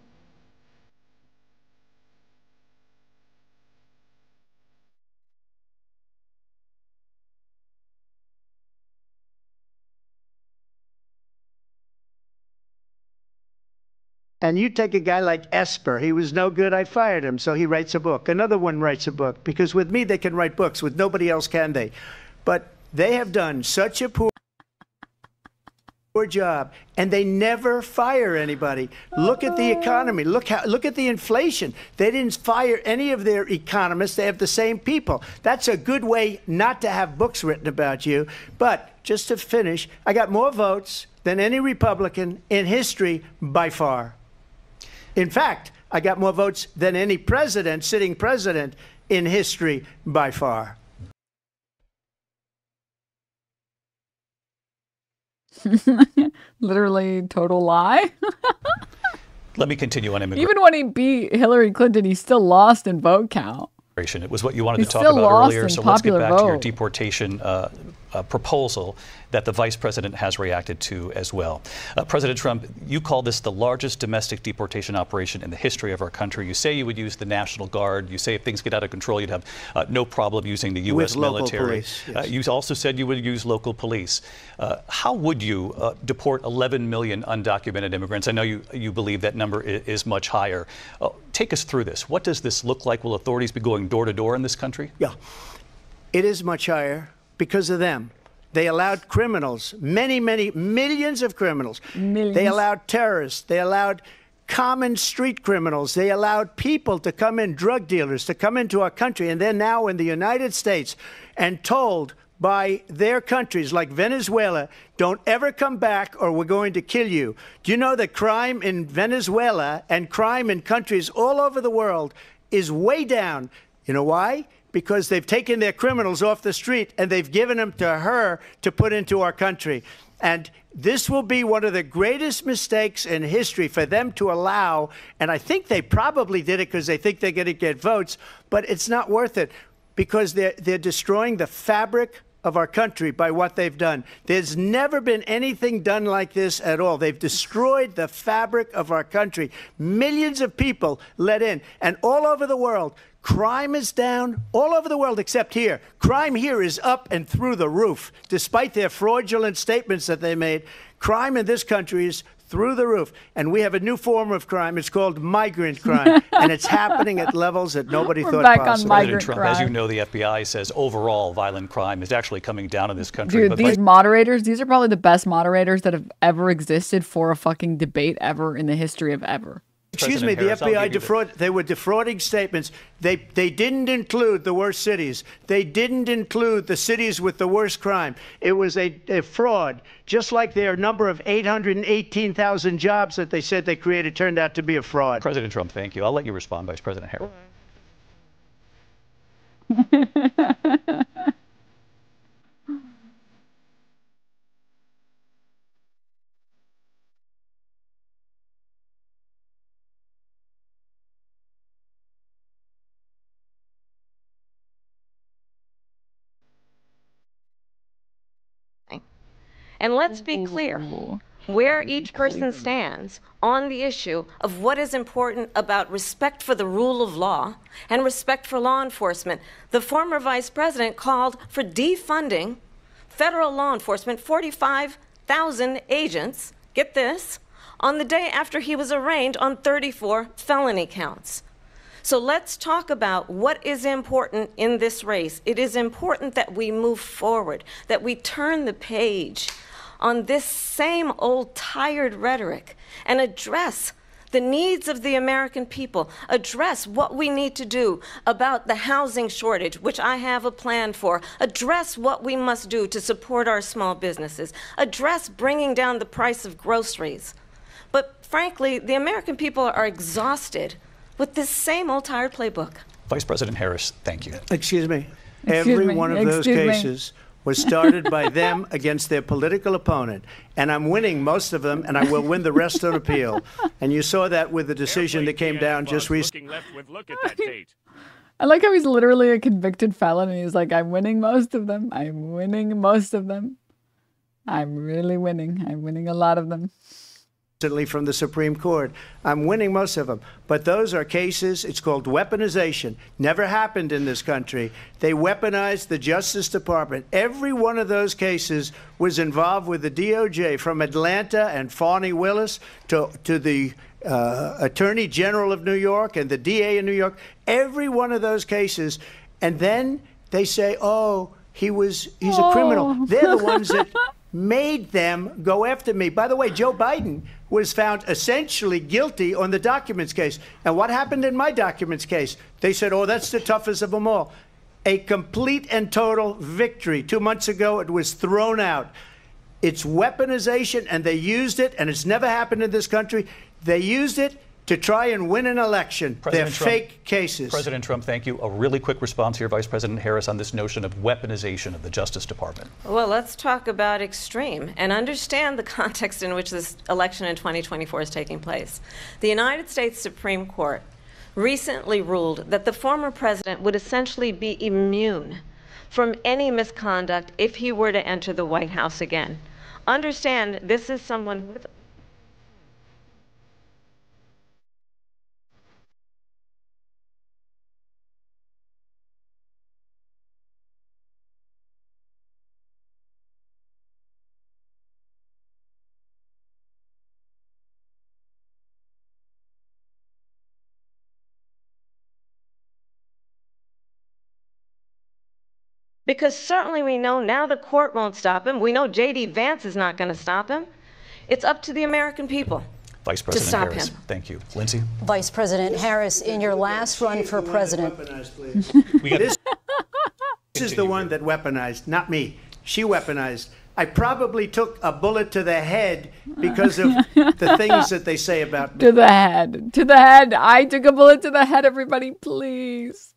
And you take a guy like Esper, he was no good, I fired him, so he writes a book. Another one writes a book, because with me they can write books, with nobody else can they. But they have done such a poor job and they never fire anybody. Look at the economy. Look how look at the inflation. They didn't fire any of their economists. They have the same people. That's a good way not to have books written about you. But just to finish i got more votes than any republican in history by far in fact i got more votes than any president sitting president in history by far Literally total lie. Let me continue on immigration. Even when he beat Hillary Clinton, he still lost in vote count. It was what you wanted He to talk about earlier. So let's get popular back to your deportation uh, uh, proposal that the vice president has reacted to as well. Uh, president Trump, you call this the largest domestic deportation operation in the history of our country. You say you would use the National Guard. You say if things get out of control, you'd have uh, no problem using the U.S. With local military. police, Uh, yes. you also said you would use local police. Uh, how would you uh, deport 11 million undocumented immigrants? I know you, you believe that number is, is much higher. Uh, take us through this. What does this look like? Will authorities be going door to door in this country? Yeah. It is much higher because of them. They allowed criminals, many, many millions of criminals. Millions. They allowed terrorists. They allowed common street criminals. They allowed people to come in, drug dealers, to come into our country. And they're now in the United States and told by their countries like Venezuela, don't ever come back or we're going to kill you. Do you know that crime in Venezuela and crime in countries all over the world is way down? You know why? Because they've taken their criminals off the street and they've given them to her to put into our country. And this will be one of the greatest mistakes in history for them to allow. And I think they probably did it because they think they're going to get votes, but it's not worth it because they're, they're destroying the fabric of our country by what they've done. There's never been anything done like this at all. They've destroyed the fabric of our country. Millions of people let in, and all over the world, crime is down all over the world except here. Crime here is up and through the roof, despite their fraudulent statements that they made. Crime in this country is through the roof. And we have a new form of crime. It's called migrant crime. and it's happening at levels that nobody We're thought back on possible. migrant President Trump, as you know, the FBI says overall violent crime is actually coming down in this country. Dude, but these Vice- moderators, these are probably the best moderators that have ever existed for a fucking debate ever in the history of ever. Excuse me, President the Harris, I'll FBI give you the- defraud. They were defrauding statements. They they didn't include the worst cities. They didn't include the cities with the worst crime. It was a, a fraud, just like their number of 818,000 jobs that they said they created turned out to be a fraud. President Trump, thank you. I'll let you respond, Vice President Harris. And let's be clear where each person stands on the issue of what is important about respect for the rule of law and respect for law enforcement. The former vice president called for defunding federal law enforcement, 45,000 agents, get this, on the day after he was arraigned on 34 felony counts. So let's talk about what is important in this race. It is important that we move forward, that we turn the page on this same old tired rhetoric and address the needs of the American people, address what we need to do about the housing shortage, which I have a plan for, address what we must do to support our small businesses, address bringing down the price of groceries. But frankly, the American people are exhausted with this same old tired playbook. Vice President Harris, thank you. Excuse me. Excuse Every me. one of those Excuse me. cases was started by them against their political opponent. And I'm winning most of them, and I will win the rest on appeal. And you saw that with the decision that came down just recently. Left with look at that date. I like how he's literally a convicted felon and he's like, I'm winning most of them. I'm winning most of them. I'm really winning. I'm winning a lot of them. Recently from the Supreme Court. I'm winning most of them. But those are cases, it's called weaponization. Never happened in this country. They weaponized the Justice Department. Every one of those cases was involved with the DOJ, from Atlanta and Fani Willis to, to the uh, Attorney General of New York and the DA in New York. Every one of those cases. And then they say, oh, he was he's a criminal. Oh. They're the ones that made them go after me. By the way, Joe Biden was found essentially guilty on the documents case. And what happened in my documents case? They said, oh, that's the toughest of them all. A complete and total victory. Two months ago, it was thrown out. It's weaponization, and they used it, and it's never happened in this country. They used it to try and win an election. President They're Trump, fake cases. President Trump, thank you. A really quick response here, Vice President Harris, on this notion of weaponization of the Justice Department. Well, let's talk about extreme and understand the context in which this election in 2024 is taking place. The United States Supreme Court recently ruled that the former president would essentially be immune from any misconduct if he were to enter the White House again. Understand, this is someone with Because certainly we know now the court won't stop him. We know J.D. Vance is not going to stop him. It's up to the American people. Vice President stop Harris, him. thank you. Linsey? Vice President Harris, in your last run for president, We got This, this is the one that weaponized, not me. She weaponized. I probably took a bullet to the head because of the things that they say about me. To the head. To the head. I took a bullet to the head, everybody, please.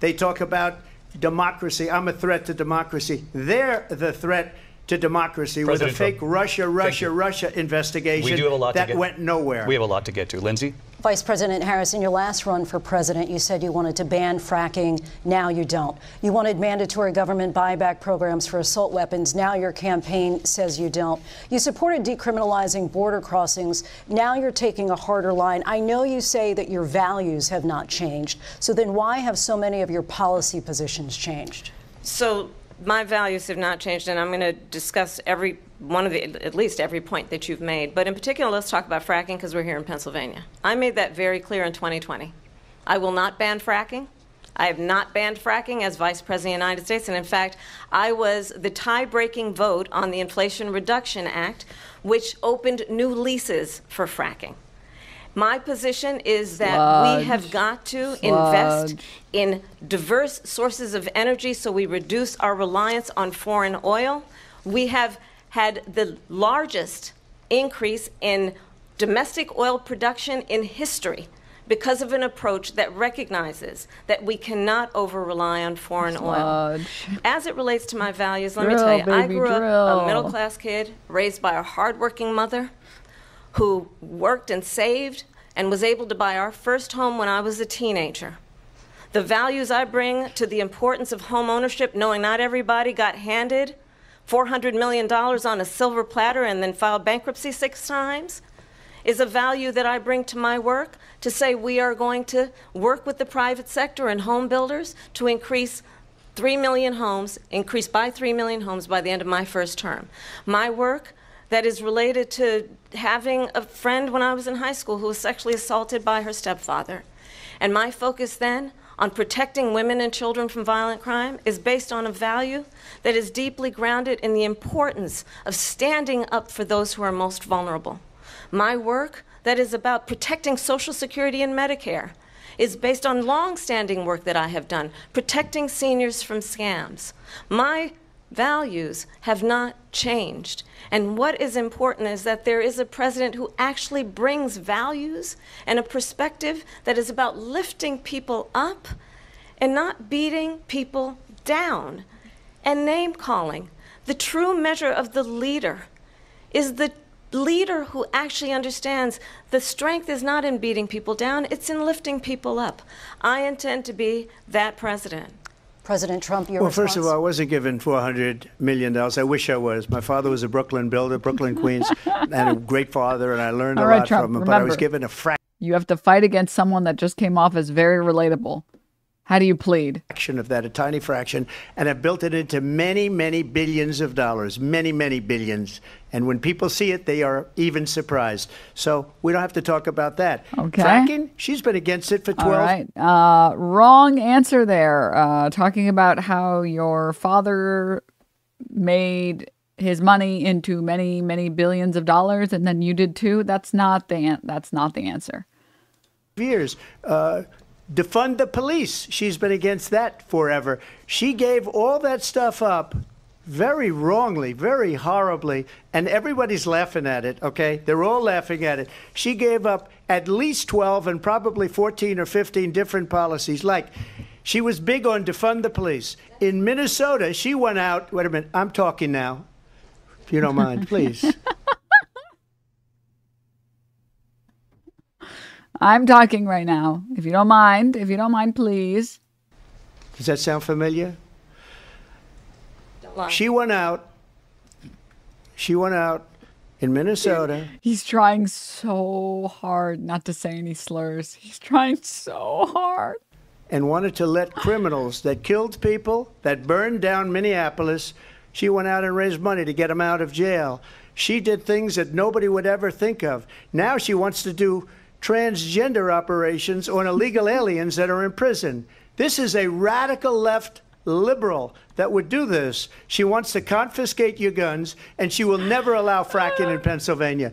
They talk about democracy. I'm a threat to democracy. They're the threat to democracy President with a fake Trump, Russia, Russia. Russia investigation We do have a lot that to get went nowhere. We have a lot to get to. Linsey? Vice President Harris, in your last run for president, you said you wanted to ban fracking. Now you don't. You wanted mandatory government buyback programs for assault weapons. Now your campaign says you don't. You supported decriminalizing border crossings. Now you're taking a harder line. I know you say that your values have not changed. So then why have so many of your policy positions changed? So my values have not changed, and I'm going to discuss every one of the, at least every point that you've made. But in particular, let's talk about fracking because we're here in Pennsylvania. I made that very clear in 2020. I will not ban fracking. I have not banned fracking as Vice President of the United States. And in fact, I was the tie breaking vote on the Inflation Reduction Act, which opened new leases for fracking. My position is that we have got to invest in diverse sources of energy so we reduce our reliance on foreign oil. We have had the largest increase in domestic oil production in history because of an approach that recognizes that we cannot over rely on foreign oil. As it relates to my values, let me tell you, I grew up a middle class kid raised by a hardworking mother who worked and saved and was able to buy our first home when I was a teenager. The values I bring to the importance of home ownership, knowing not everybody got handed $400 million on a silver platter and then filed bankruptcy six times, is a value that I bring to my work to say we are going to work with the private sector and home builders to increase 3 million homes, increase by 3 million homes by the end of my first term. My work that is related to having a friend when I was in high school who was sexually assaulted by her stepfather. And my focus then on protecting women and children from violent crime is based on a value that is deeply grounded in the importance of standing up for those who are most vulnerable. My work that is about protecting Social Security and Medicare is based on long-standing work that I have done, protecting seniors from scams. My values have not changed. And what is important is that there is a president who actually brings values and a perspective that is about lifting people up and not beating people down and name calling. The true measure of the leader is the leader who actually understands the strength is not in beating people down, it's in lifting people up. I intend to be that president. President Trump, your Well, first of all, I wasn't given $400 million. I wish I was. My father was a Brooklyn builder, Brooklyn, Queens, and a great father, and I learned All a right, lot Trump, from him. But I was given a fraction. You have to fight against someone that just came off as very relatable. How do you plead? Fraction of that, a tiny fraction, and have built it into many, many billions of dollars, many, many billions. And when people see it, they are even surprised. So we don't have to talk about that. Okay. Fracking, she's been against it for 12 All right. Uh, wrong answer there. Uh, talking about how your father made his money into many, many billions of dollars, and then you did too. That's not the an- that's not the answer. years. Uh, defund the police. She's been against that forever. She gave all that stuff up very wrongly, very horribly, and everybody's laughing at it, okay? They're all laughing at it. She gave up at least 12 and probably 14 or 15 different policies. Like, she was big on defund the police. In Minnesota, she went out. Wait a minute, I'm talking now, if you don't mind, please. I'm talking right now. If you don't mind, if you don't mind, please. Does that sound familiar? Don't. She went out. She went out in Minnesota. He's trying so hard not to say any slurs. He's trying so hard. and wanted to let criminals that killed people, that burned down Minneapolis, she went out and raised money to get them out of jail. She did things that nobody would ever think of. Now she wants to do transgender operations on illegal aliens that are in prison. This is a radical left liberal that would do this. She wants to confiscate your guns, and she will never allow fracking in Pennsylvania.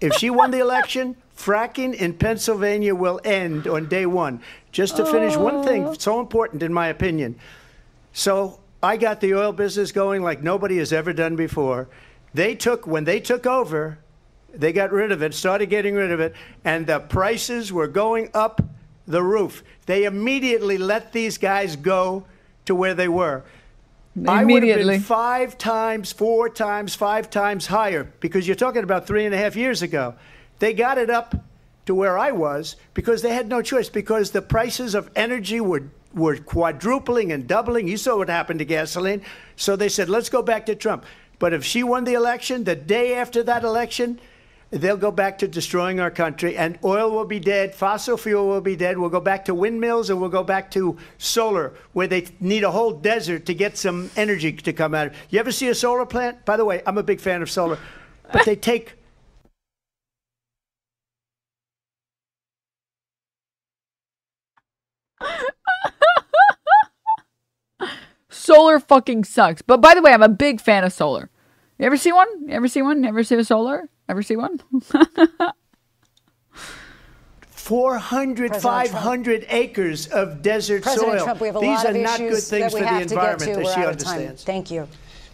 If she won the election, fracking in Pennsylvania will end on day one. Just to finish one thing, oh. so important in my opinion. So I got the oil business going like nobody has ever done before. They took, when they took over, they got rid of it, started getting rid of it, and the prices were going up the roof. They immediately let these guys go to where they were. I would have been five times, four times, five times higher because you're talking about three and a half years ago. They got it up to where I was because they had no choice because the prices of energy were were quadrupling and doubling. You saw what happened to gasoline. So they said, let's go back to Trump. But if she won the election, the day after that election, they'll go back to destroying our country and oil will be dead, fossil fuel will be dead. We'll go back to windmills and we'll go back to solar where they need a whole desert to get some energy to come out. Of. You ever see a solar plant? By the way, I'm a big fan of solar, but they take Solar fucking sucks. But by the way, I'm a big fan of solar. You ever see one? You ever see one? You ever see a solar? Ever see one? 400, President Trump. 500 acres of desert President soil. Trump, we have a These lot are of not good things we for the have to get environment, to. as We're she out of time. understands. Thank you.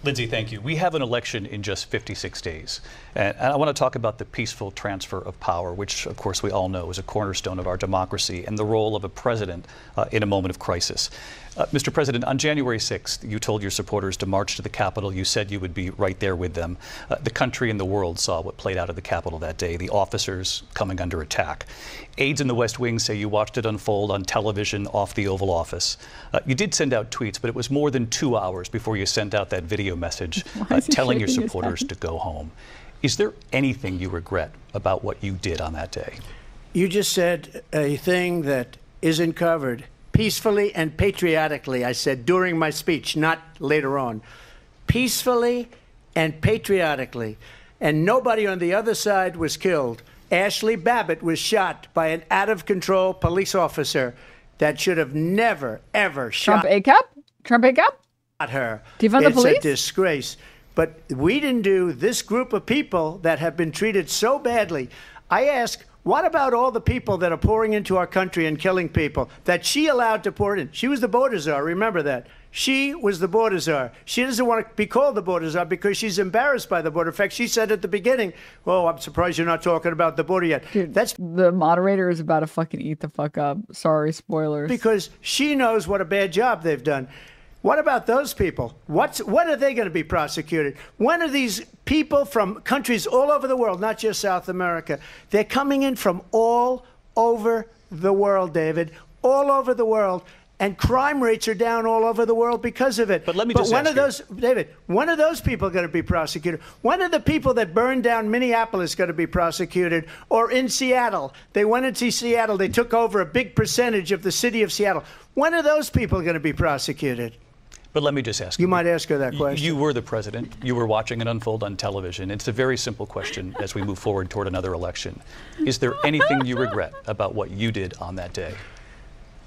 Linsey, thank you. We have an election in just 56 days. And I want to talk about the peaceful transfer of power, which, of course, we all know is a cornerstone of our democracy, and the role of a president uh, in a moment of crisis. Uh, Mr. President, on January 6th, you told your supporters to march to the Capitol. You said you would be right there with them. Uh, the country and the world saw what played out at the Capitol that day, the officers coming under attack. Aides in the West Wing say you watched it unfold on television off the Oval Office. Uh, you did send out tweets, but it was more than two hours before you sent out that video message uh, telling your supporters to go home. Is there anything you regret about what you did on that day? You just said a thing that isn't covered. Peacefully and patriotically, I said during my speech, not later on. Peacefully and patriotically. And nobody on the other side was killed. Ashli Babbitt was shot by an out of control police officer that should have never, ever Trump shot ACAP? Trump ACAP? her. Defund the it's a disgrace. But we didn't do this group of people that have been treated so badly. I ask, what about all the people that are pouring into our country and killing people that she allowed to pour in? She was the border czar. Remember that. She was the border czar. She doesn't want to be called the border czar because she's embarrassed by the border. In fact, she said at the beginning, "Oh, I'm surprised you're not talking about the border yet." Dude, That's the moderator is about to fucking eat the fuck up. Sorry, spoilers. because she knows what a bad job they've done. What about those people? What's, when are they going to be prosecuted? When are these people from countries all over the world, not just South America? They're coming in from all over the world, David, all over the world. And crime rates are down all over the world because of it. But let me but just are you- those, David, when are those people going to be prosecuted? When are the people that burned down Minneapolis going to be prosecuted? Or in Seattle? They went into Seattle, they took over a big percentage of the city of Seattle. When are those people going to be prosecuted? But let me just ask You You might ask her that question. You were the president. You were watching it unfold on television. It's a very simple question as we move forward toward another election. Is there anything you regret about what you did on that day?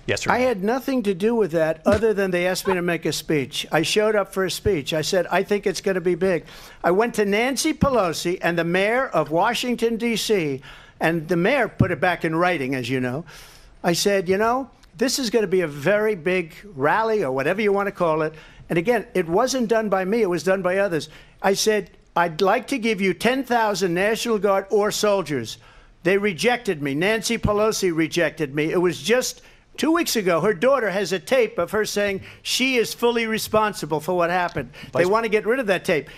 Yes, sir. I had nothing to do with that other than they asked me to make a speech. I showed up for a speech. I said, I think it's going to be big. I went to Nancy Pelosi and the mayor of Washington, D.C., and the mayor put it back in writing, as you know. I said, you know, this is going to be a very big rally or whatever you want to call it. And again, it wasn't done by me, it was done by others. I said, I'd like to give you 10,000 National Guard or soldiers. They rejected me. Nancy Pelosi rejected me. It was just two weeks ago. Her daughter has a tape of her saying she is fully responsible for what happened. They want to get rid of that tape.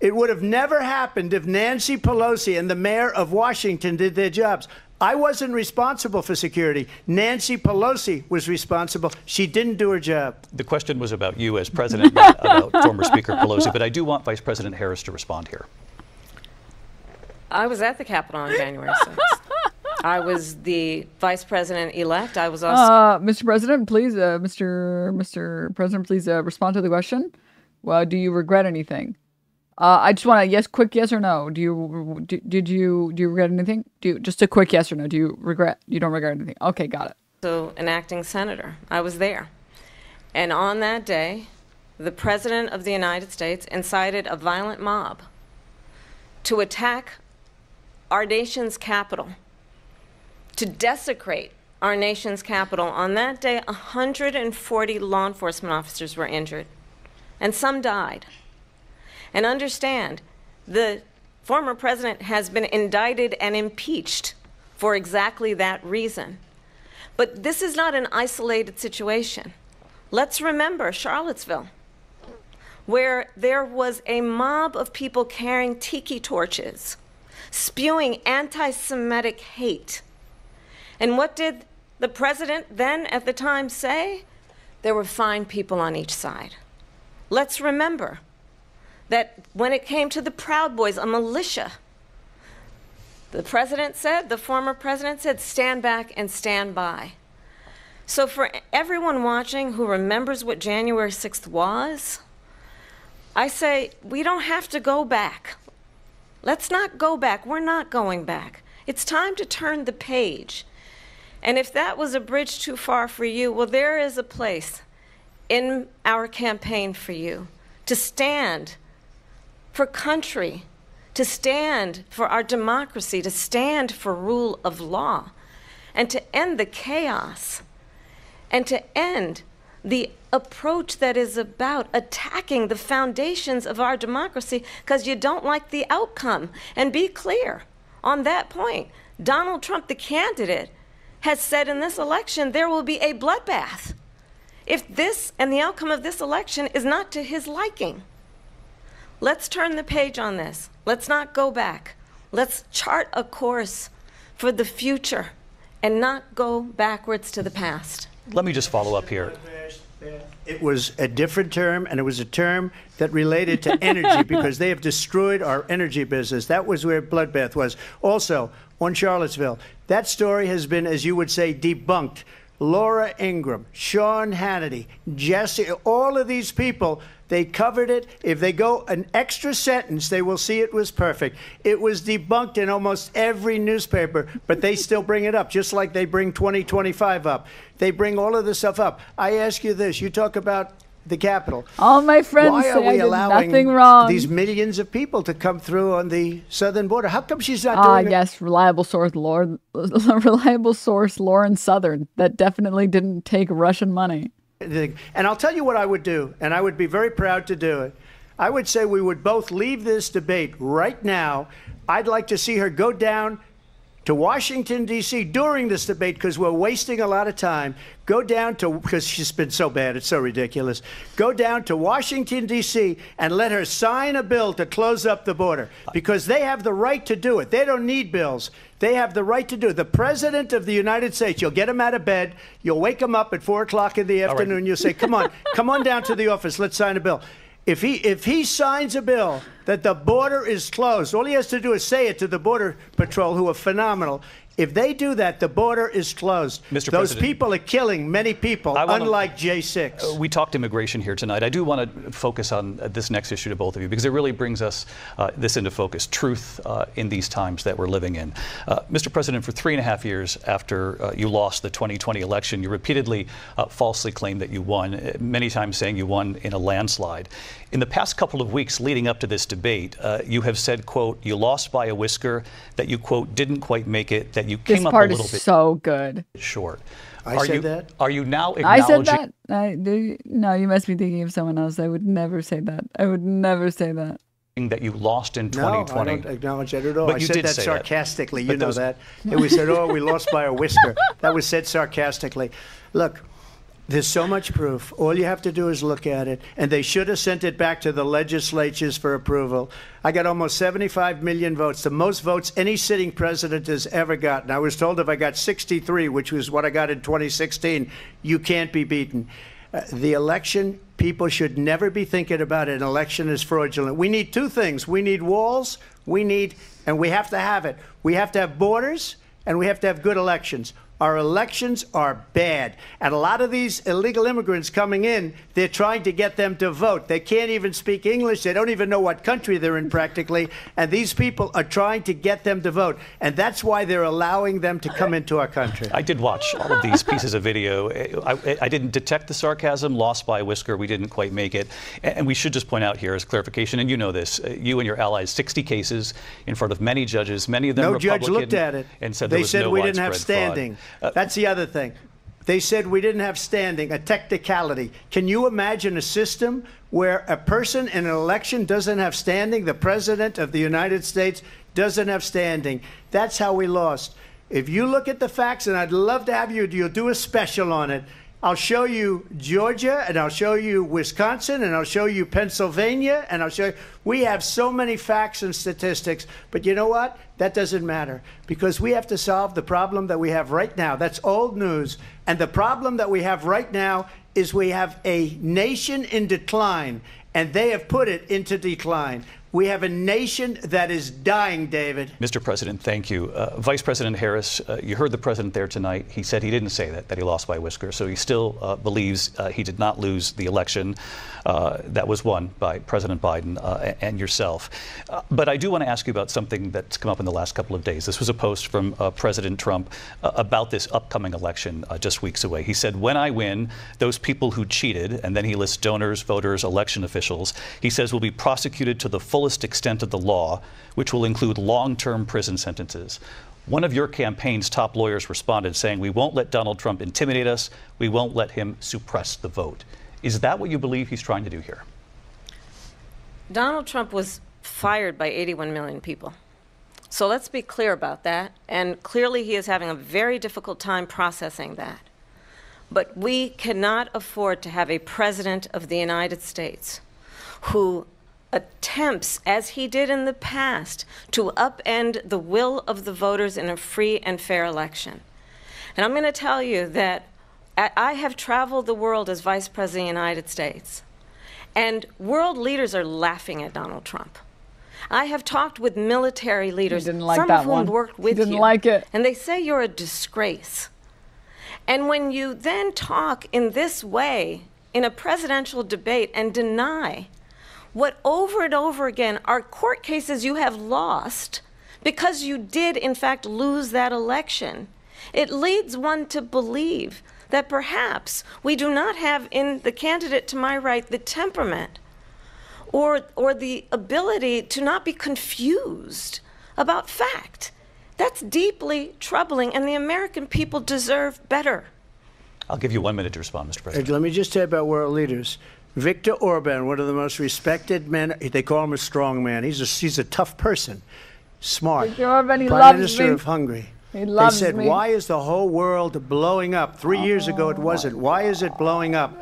It would have never happened if Nancy Pelosi and the mayor of Washington did their jobs. I wasn't responsible for security. Nancy Pelosi was responsible. She didn't do her job. The question was about you as president, not about former Speaker Pelosi, but I do want Vice President Harris to respond here. I was at the Capitol on January 6th. I was the vice president elect. I was also. Uh, Mr. President, please, uh, Mr. Mr. President, please uh, respond to the question. Well, do you regret anything? Uh, I just want to yes, quick yes or no. Do you do, did you do you regret anything? Do you, just a quick yes or no? Do you regret? You don't regret anything? Okay, got it. So an acting senator. I was there. And on that day, the President of the United States incited a violent mob to attack our nation's capital, to desecrate our nation's capital. On that day, 140 law enforcement officers were injured, and some died. And understand, the former president has been indicted and impeached for exactly that reason. But this is not an isolated situation. Let's remember Charlottesville, where there was a mob of people carrying tiki torches, spewing anti Semitic hate. And what did the president then at the time say? There were fine people on each side. Let's remember that when it came to the Proud Boys, a militia, the president said, the former president said, stand back and stand by. So, for everyone watching who remembers what January 6th was, I say we don't have to go back. Let's not go back. We're not going back. It's time to turn the page. And if that was a bridge too far for you, well, there is a place in our campaign for you to stand for country, to stand for our democracy, to stand for rule of law, and to end the chaos, and to end the approach that is about attacking the foundations of our democracy because you don't like the outcome. And be clear on that point. Donald Trump, the candidate, has said in this election there will be a bloodbath if this and the outcome of this election is not to his liking. Let's turn the page on this. Let's not go back. Let's chart a course for the future and not go backwards to the past. Let me just follow up here. It was a different term, and it was a term that related to energy because they have destroyed our energy business. That was where Bloodbath was. Also, on Charlottesville, that story has been, as you would say, debunked. Laura Ingraham, Sean Hannity, Jesse, all of these people, they covered it. If they go an extra sentence, they will see it was perfect. It was debunked in almost every newspaper, but they still bring it up, just like they bring 2025 up. They bring all of this stuff up. I ask you this you talk about the Capitol. All my friends Why say are we allowing nothing wrong. these millions of people to come through on the southern border? How come she's not Ah, doing it? yes, reliable source, Lord, reliable source, Lauren Southern. That definitely didn't take Russian money. And I'll tell you what I would do, and I would be very proud to do it. I would say we would both leave this debate right now. I'd like to see her go down to Washington, D.C. during this debate because we're wasting a lot of time. Go down to, because she's been so bad, it's so ridiculous. Go down to Washington, D.C. and let her sign a bill to close up the border because they have the right to do it. They don't need bills. They have the right to do it. The President of the United States, you'll get him out of bed, you'll wake him up at 4 o'clock in the right. afternoon, you'll say, come on, come on down to the office, let's sign a bill. If he if he signs a bill that the border is closed, all he has to do is say it to the border patrol, who are phenomenal. If they do that, the border is closed. Mr. Those President, people are killing many people, wanna- unlike J6. Uh, We talked immigration here tonight. I do want to focus on this next issue to both of you because it really brings us uh, this into focus truth uh, in these times that we're living in. Uh, Mr. President, for three and a half years after uh, you lost the 2020 election, you repeatedly uh, falsely claimed that you won, many times saying you won in a landslide. In the past couple of weeks leading up to this debate, uh, you have said, quote, you lost by a whisker, that you, quote, didn't quite make it, that you This came up a part little is bit so good. short. I are said you, that? Are you now acknowledging? I said that. I, do, no, you must be thinking of someone else. I would never say that. I would never say that. that you lost in 2020. No, 2020. I don't acknowledge that at all. But I you said did that say that. sarcastically. But You know those- that. It was said, oh, we lost by a whisker. That was said sarcastically. Look, there's so much proof. All you have to do is look at it. And they should have sent it back to the legislatures for approval. I got almost 75 million votes, the most votes any sitting president has ever gotten. I was told if I got 63, which was what I got in 2016, you can't be beaten. Uh, the election, people should never be thinking about an election as fraudulent. We need two things. We need walls, we need, and we have to have it. We have to have borders, and we have to have good elections. Our elections are bad. And a lot of these illegal immigrants coming in, they're trying to get them to vote. They can't even speak English. They don't even know what country they're in practically. And these people are trying to get them to vote. And that's why they're allowing them to come into our country. I did watch all of these pieces of video. I, I didn't detect the sarcasm, lost by a whisker. We didn't quite make it. And we should just point out here as clarification, and you know this, uh, you and your allies, 60 cases in front of many judges, many of them No judge looked at it. and said they said no we didn't have standing. fraud. Uh, That's the other thing. They said we didn't have standing, a technicality. Can you imagine a system where a person in an election doesn't have standing? The president of the United States doesn't have standing. That's how we lost. If you look at the facts, and I'd love to have you, you'll do a special on it. I'll show you Georgia, and I'll show you Wisconsin, and I'll show you Pennsylvania, and I'll show you. We have so many facts and statistics, but you know what? That doesn't matter because we have to solve the problem that we have right now. That's old news. And the problem that we have right now is we have a nation in decline, and they have put it into decline. We have a nation that is dying, David. Mr. President, thank you. Uh, Vice President Harris, uh, you heard the president there tonight. He said he didn't say that, that he lost by whisker. So he still uh, believes uh, he did not lose the election uh, that was won by President Biden uh, and yourself. Uh, but I do want to ask you about something that's come up in the last couple of days. This was a post from uh, President Trump uh, about this upcoming election just weeks away. He said, When I win, those people who cheated, and then he lists donors, voters, election officials, he says will be prosecuted to the fullest extent of the law, which will include long term prison sentences. One of your campaign's top lawyers responded saying, We won't let Donald Trump intimidate us. We won't let him suppress the vote. Is that what you believe he's trying to do here? Donald Trump was fired by 81 million people. So let's be clear about that. And clearly, he is having a very difficult time processing that. But we cannot afford to have a president of the United States who attempts, as he did in the past, to upend the will of the voters in a free and fair election. And I'm going to tell you that I have traveled the world as Vice President of the United States, and world leaders are laughing at Donald Trump. I have talked with military leaders, like some of whom one. worked He with didn't you, like it. and they say you're a disgrace. And when you then talk in this way in a presidential debate and deny what over and over again are court cases you have lost because you did, in fact, lose that election, it leads one to believe that perhaps we do not have in the candidate to my right the temperament or, or the ability to not be confused about fact. That's deeply troubling, and the American people deserve better. I'll give you one minute to respond, Mr. President. Let me just tell you about world leaders. Viktor Orban, one of the most respected men, they call him a strong man. He's a, he's a tough person, smart. Viktor Orban, he Prime loves Minister me. of Hungary. He loves they said, me. why is the whole world blowing up? Three years ago it wasn't. Oh, why is it blowing up?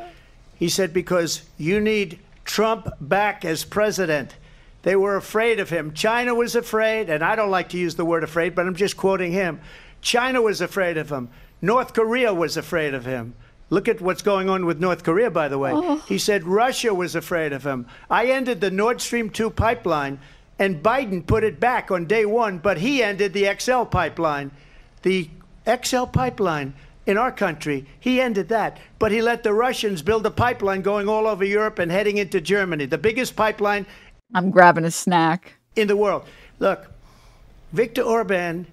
He said, because you need Trump back as president. They were afraid of him. China was afraid, and I don't like to use the word afraid, but I'm just quoting him. China was afraid of him. North Korea was afraid of him. Look at what's going on with North Korea, by the way. Oh. He said Russia was afraid of him. I ended the Nord Stream 2 pipeline, and Biden put it back on day one, but he ended the XL pipeline. the XL pipeline in our country. He ended that. But he let the Russians build a pipeline going all over Europe and heading into Germany, the biggest pipeline I'm grabbing a snack. in the world. Look, Viktor Orban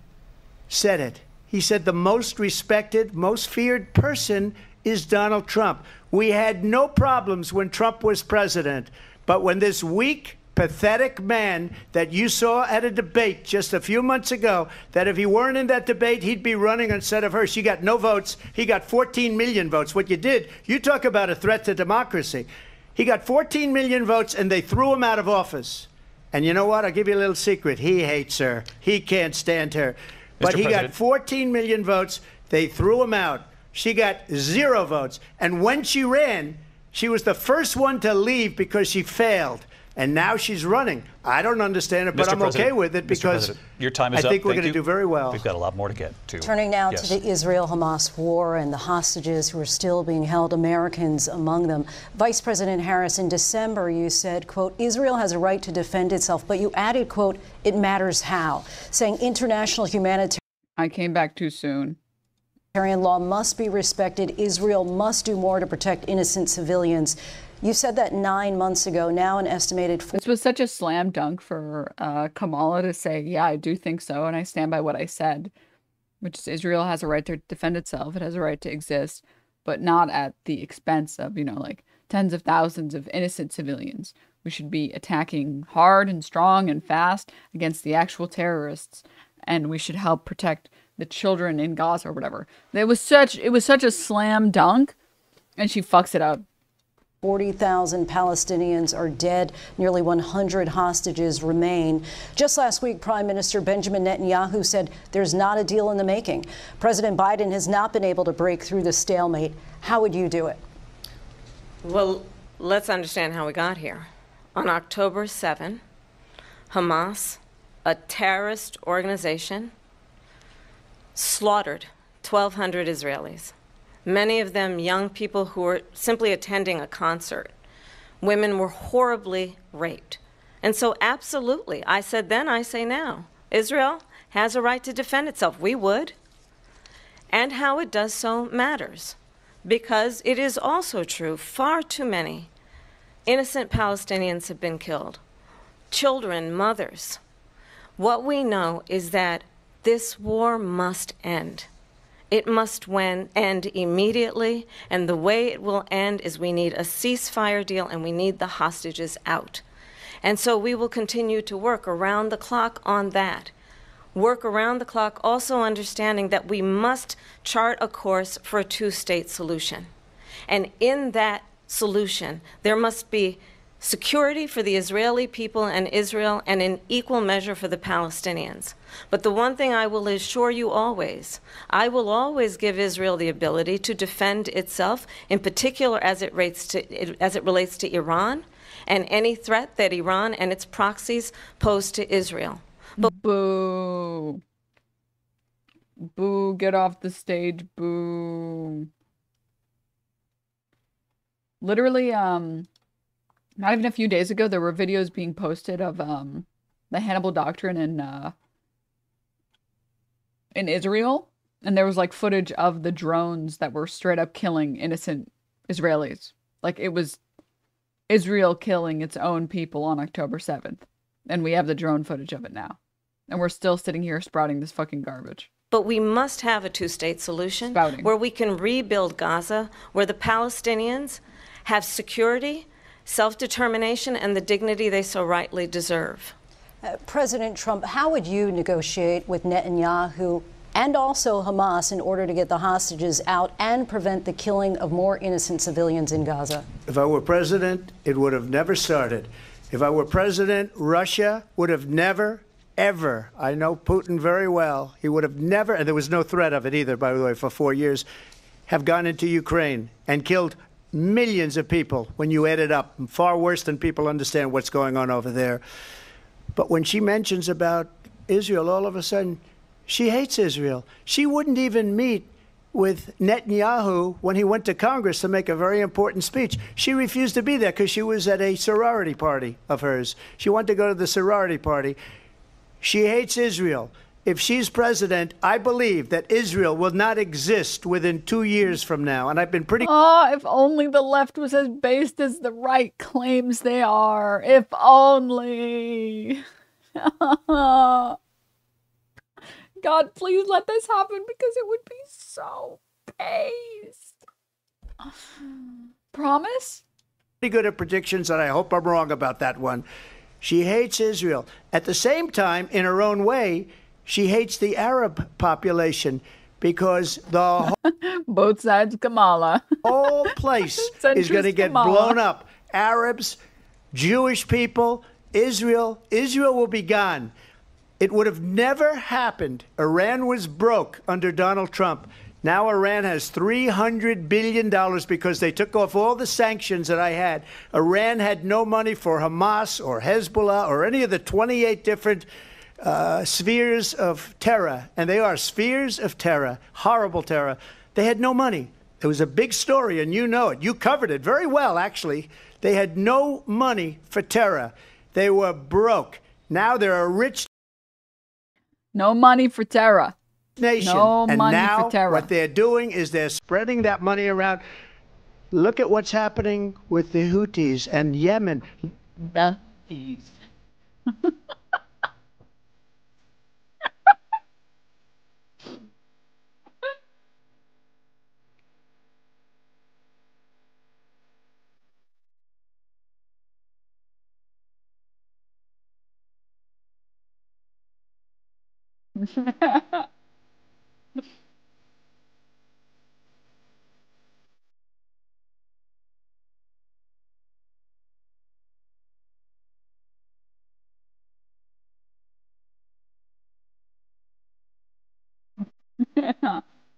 said it. He said the most respected, most feared person is Donald Trump. We had no problems when Trump was president, but when this weak, pathetic man that you saw at a debate just a few months ago, that if he weren't in that debate, he'd be running instead of her. She got no votes. He got 14 million votes. What you did, you talk about a threat to democracy. He got 14 million votes and they threw him out of office. And you know what? I'll give you a little secret. He hates her. He can't stand her. But Mr. he President. got 14 million votes. They threw him out. She got zero votes. And when she ran, she was the first one to leave because she failed. And now she's running. I don't understand it, but Mr. I'm President- okay with it because your time is I up. think we're Thank going to do very well. We've got a lot more to get to. Turning now Yes. to the Israel Hamas war and the hostages who are still being held, Americans among them. Vice President Harris, in December, you said, quote, Israel has a right to defend itself, but you added, quote, it matters how, saying international humanitarian. I came back too soon. law must be respected. Israel must do more to protect innocent civilians. You said that nine months ago. Now, an estimated This was such a slam dunk for uh, Kamala to say, yeah, I do think so, and I stand by what I said, which is Israel has a right to defend itself, it has a right to exist, but not at the expense of, you know, like tens of thousands of innocent civilians. We should be attacking hard and strong and fast against the actual terrorists, and we should help protect the children in Gaza or whatever. It was such it was such a slam dunk, and she fucks it up. 40,000 Palestinians are dead. Nearly 100 hostages remain. Just last week, Prime Minister Benjamin Netanyahu said there's not a deal in the making. President Biden has not been able to break through the stalemate. How would you do it? Well, let's understand how we got here. On October 7, Hamas, a terrorist organization, slaughtered 1,200 Israelis, many of them young people who were simply attending a concert. Women were horribly raped. And so, absolutely, I said then, I say now, Israel has a right to defend itself. We would. And how it does so matters. Because it is also true, far too many innocent Palestinians have been killed. Children, mothers. What we know is that this war must end. It must when, end immediately, and the way it will end is we need a ceasefire deal and we need the hostages out. And so we will continue to work around the clock on that. Work around the clock, also understanding that we must chart a course for a two state solution. And in that solution, there must be security for the Israeli people and Israel, and in equal measure for the Palestinians. But the one thing I will assure you always I will always give Israel the ability to defend itself, in particular as it, relates to, as it relates to Iran and any threat that Iran and its proxies pose to Israel. Boo. Boo, get off the stage. Boo. Literally, um, not even a few days ago, there were videos being posted of um the Hannibal Doctrine in uh in Israel, and there was like footage of the drones that were straight up killing innocent Israelis. Like it was Israel killing its own people on October 7th. And we have the drone footage of it now. And we're still sitting here sprouting this fucking garbage. But we must have a two state solution Spouting. where we can rebuild Gaza, where the Palestinians have security, self determination, and the dignity they so rightly deserve. Uh, President Trump, how would you negotiate with Netanyahu and also Hamas in order to get the hostages out and prevent the killing of more innocent civilians in Gaza? If I were president, it would have never started. If I were president, Russia would have never, ever, I know Putin very well, he would have never, and there was no threat of it either, by the way, for four years, have gone into Ukraine and killed millions of people when you add it up, far worse than people understand what's going on over there. But when she mentions about Israel, all of a sudden, she hates Israel. She wouldn't even meet with Netanyahu when he went to Congress to make a very important speech. She refused to be there because she was at a sorority party of hers. She wanted to go to the sorority party. She hates Israel. If she's president, I believe that Israel will not exist within two years from now. And I've been pretty. Oh, if only the left was as based as the right claims they are. If only. God, please let this happen because it would be so based. Promise? Pretty good at predictions, and I hope I'm wrong about that one. She hates Israel. At the same time, in her own way, she hates the Arab population because the whole both sides Kamala whole place is going to get Kamala. blown up. Arabs, Jewish people, Israel, Israel will be gone. It would have never happened. Iran was broke under Donald Trump. Now Iran has $300 billion because they took off all the sanctions that I had. Iran had no money for Hamas or Hezbollah or any of the 28 different uh, spheres of terror, and they are spheres of terror, horrible terror. They had no money. It was a big story, and you know it. You covered it very well, actually. They had no money for terror. They were broke. Now they're a rich No money for terror. nation. No and money now for terror. what they're doing is they're spreading that money around. Look at what's happening with the Houthis and Yemen.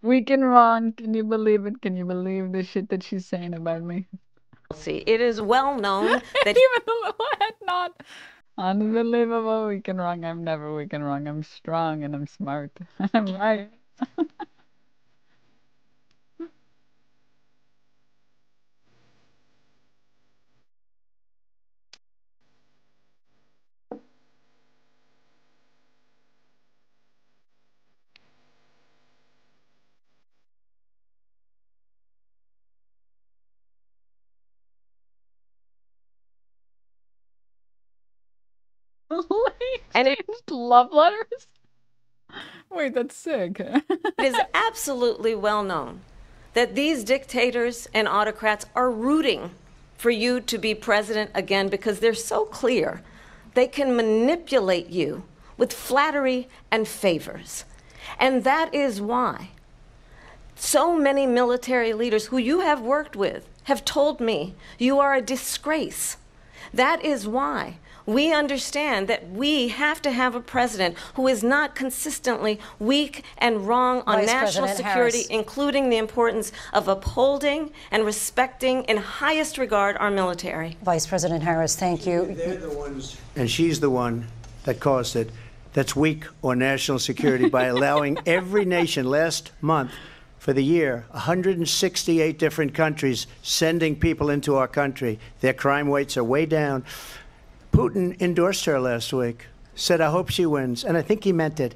Weak and wrong. Can you believe it? Can you believe the shit that she's saying about me? See, it is well known that Even the little head nod. Unbelievable. Weak and wrong. I'm never weak and wrong. I'm strong and I'm smart. I'm right. and it love letters? Wait, that's sick. It is absolutely well known that these dictators and autocrats are rooting for you to be president again because they're so clear they can manipulate you with flattery and favors. And that is why so many military leaders who you have worked with have told me you are a disgrace. That is why we understand that we have to have a president who is not consistently weak and wrong on Vice national President security, Harris. including the importance of upholding and respecting in highest regard our military. Vice President Harris, thank you. They're the ones, and she's the one that caused it, that's weak on national security by allowing every nation last month for the year, 168 different countries sending people into our country. Their crime rates are way down. Putin endorsed her last week, said, I hope she wins. And I think he meant it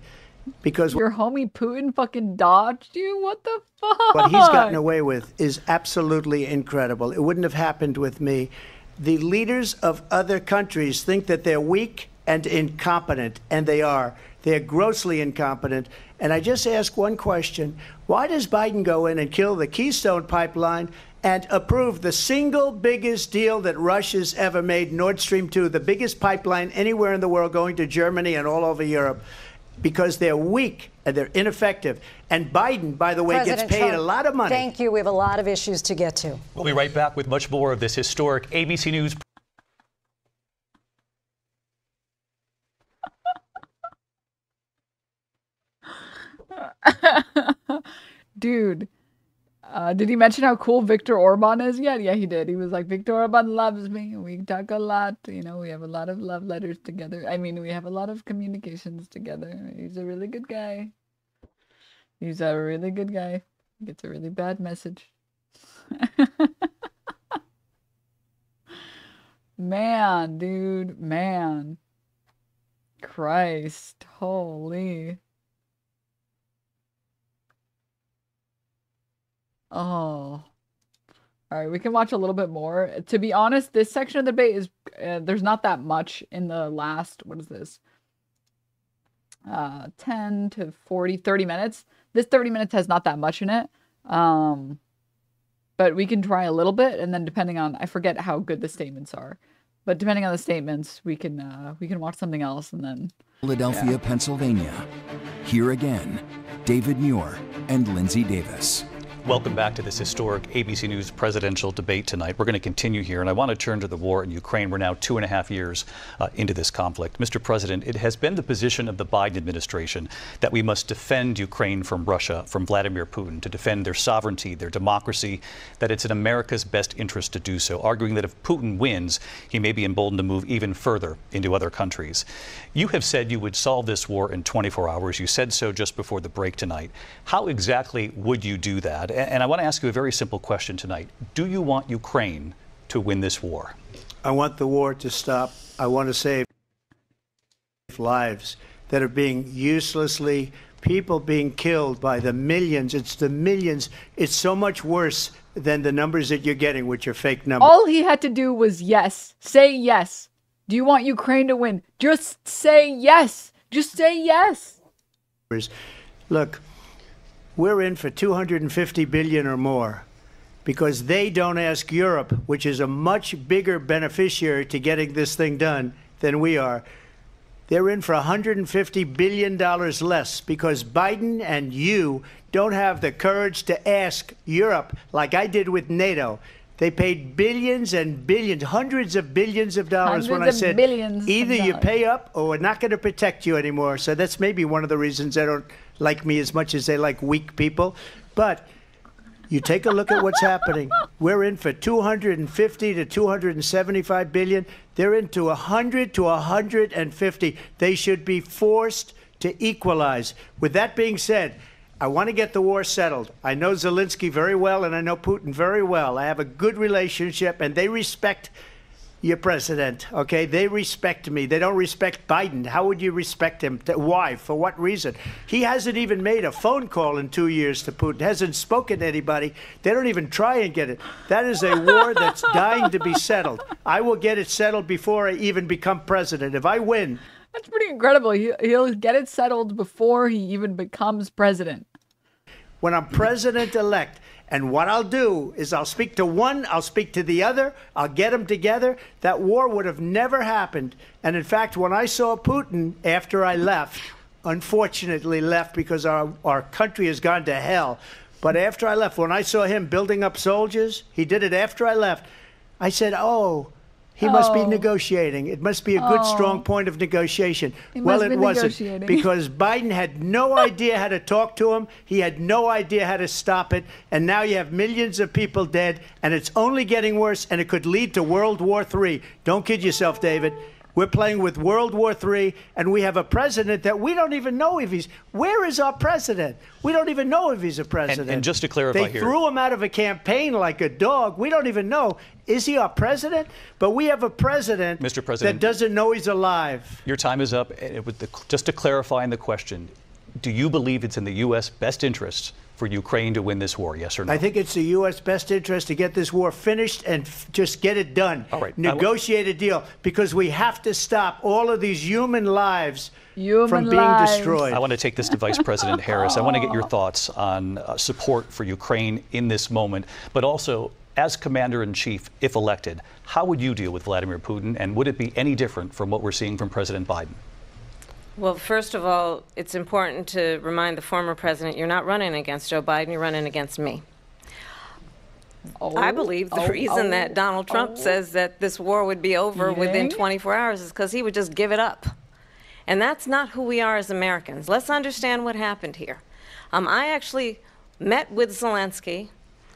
because Your homie Putin fucking dodged you? What the fuck? what he's gotten away with is absolutely incredible. It wouldn't have happened with me. The leaders of other countries think that they're weak and incompetent, and they are. They're grossly incompetent. And I just ask one question why does Biden go in and kill the Keystone pipeline? And approve the single biggest deal that Russia's ever made, Nord Stream 2, the biggest pipeline anywhere in the world going to Germany and all over Europe, because they're weak and they're ineffective. And Biden, by the way, President gets paid Trump, a lot of money. Thank you. We have a lot of issues to get to. We'll be right back with much more of this historic ABC News. Dude, uh, did he mention how cool Viktor Orban is yet? Yeah, he did. He was like, Viktor Orban loves me. We talk a lot. You know, we have a lot of love letters together. I mean, we have a lot of communications together. He's a really good guy. He's a really good guy. He gets a really bad message. man, dude, man. Christ, holy. Oh. All right, we can watch a little bit more. To be honest, this section of the debate is uh, there's not that much in the last what is this? Uh 10 to 40 30 minutes. This 30 minutes has not that much in it. Um but we can try a little bit and then depending on I forget how good the statements are. But depending on the statements, we can uh we can watch something else and then Philadelphia, Pennsylvania. Here again, David Muir and Linsey Davis. Welcome back to this historic ABC News presidential debate tonight. We're going to continue here, and I want to turn to the war in Ukraine. We're now two and a half years uh, into this conflict. Mr. President, it has been the position of the Biden administration that we must defend Ukraine from Russia, from Vladimir Putin, to defend their sovereignty, their democracy, that it's in America's best interest to do so, arguing that if Putin wins, he may be emboldened to move even further into other countries. You have said you would solve this war in 24 hours. You said so just before the break tonight. How exactly would you do that? And I want to ask you a very simple question tonight. Do you want Ukraine to win this war? I want the war to stop. I want to save lives that are being uselessly, people being killed by the millions. It's the millions. It's so much worse than the numbers that you're getting, which are fake numbers. All he had to do was yes. Say yes. Do you want Ukraine to win? Just say yes. Just say yes. Look, we're in for 250 billion or more because they don't ask Europe, which is a much bigger beneficiary to getting this thing done than we are. They're in for 150 billion dollars less because Biden and you don't have the courage to ask Europe like I did with NATO. They paid billions and billions, hundreds of billions of dollars Hundreds when I said billions either you pay up or we're not going to protect you anymore. So that's maybe one of the reasons I don't like me as much as they like weak people. But you take a look at what's happening. We're in for 250 to 275 billion. They're into 100 to 150. They should be forced to equalize. With that being said, I want to get the war settled. I know Zelensky very well and I know Putin very well. I have a good relationship and they respect your president, okay? They respect me. They don't respect Biden. How would you respect him? Why? For what reason? He hasn't even made a phone call in two years to Putin, hasn't spoken to anybody. They don't even try and get it. That is a war that's dying to be settled. I will get it settled before I even become president. If I win, That's pretty incredible. He, he'll get it settled before he even becomes president. when I'm president elect. And what I'll do is I'll speak to one, I'll speak to the other, I'll get them together. That war would have never happened. And in fact, when I saw Putin after I left, unfortunately left because our, our country has gone to hell. But after I left, when I saw him building up soldiers, he did it after I left. I said, oh, he must be Oh. negotiating. It must be a good, Oh. strong point of negotiation. Well, it wasn't because Biden had no idea how to talk to him. He had no idea how to stop it. And now you have millions of people dead, and it's only getting worse, and it could lead to World War III. Don't kid yourself, David. We're playing with World War III, and we have a president that we don't even know if he's. Where is our president? We don't even know if he's a president. and just to clarify they here- threw him out of a campaign like a dog. We don't even know. Is he our president? But we have a president, Mr. President- that doesn't know he's alive. Your time is up. And Just to clarify in the question, do you believe it's in the U.S. best interest for Ukraine to win this war? Yes or no? I think it's the U.S. best interest to get this war finished and f- just get it done. All right. Negotiate a deal because we have to stop all of these human lives Human from being lives. destroyed. I want to take this to Vice President Harris. I want to get your thoughts on uh, support for Ukraine in this moment, but also as Commander in Chief, if elected, how would you deal with Vladimir Putin, and would it be any different from what we're seeing from President Biden? Well, first of all, it's important to remind the former president you're not running against Joe Biden, you're running against me. I believe the oh, reason oh, that Donald Trump oh. says that this war would be over within 24 hours is because he would just give it up. And that's not who we are as Americans. Let's understand what happened here. Um, I actually met with Zelensky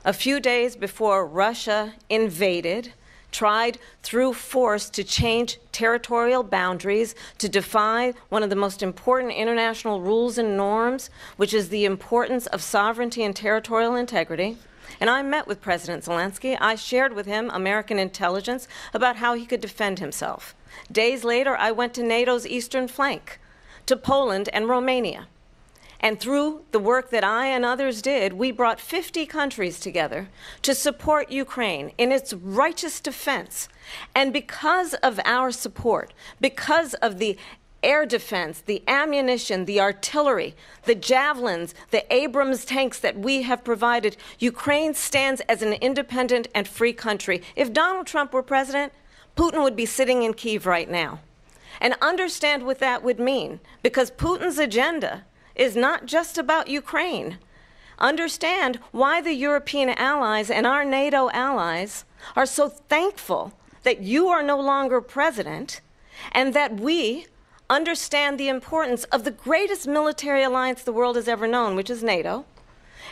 a few days before Russia invaded, tried through force to change territorial boundaries, to defy one of the most important international rules and norms, which is the importance of sovereignty and territorial integrity. And I met with President Zelensky. I shared with him American intelligence about how he could defend himself. Days later, I went to NATO's eastern flank, to Poland and Romania. And through the work that I and others did, we brought 50 countries together to support Ukraine in its righteous defense. And because of our support, because of the air defense, the ammunition, the artillery, the javelins, the Abrams tanks that we have provided, Ukraine stands as an independent and free country. If Donald Trump were president, Putin would be sitting in Kiev right now. And understand what that would mean, because Putin's agenda is not just about Ukraine. Understand why the European allies and our NATO allies are so thankful that you are no longer president and that we understand the importance of the greatest military alliance the world has ever known, which is NATO,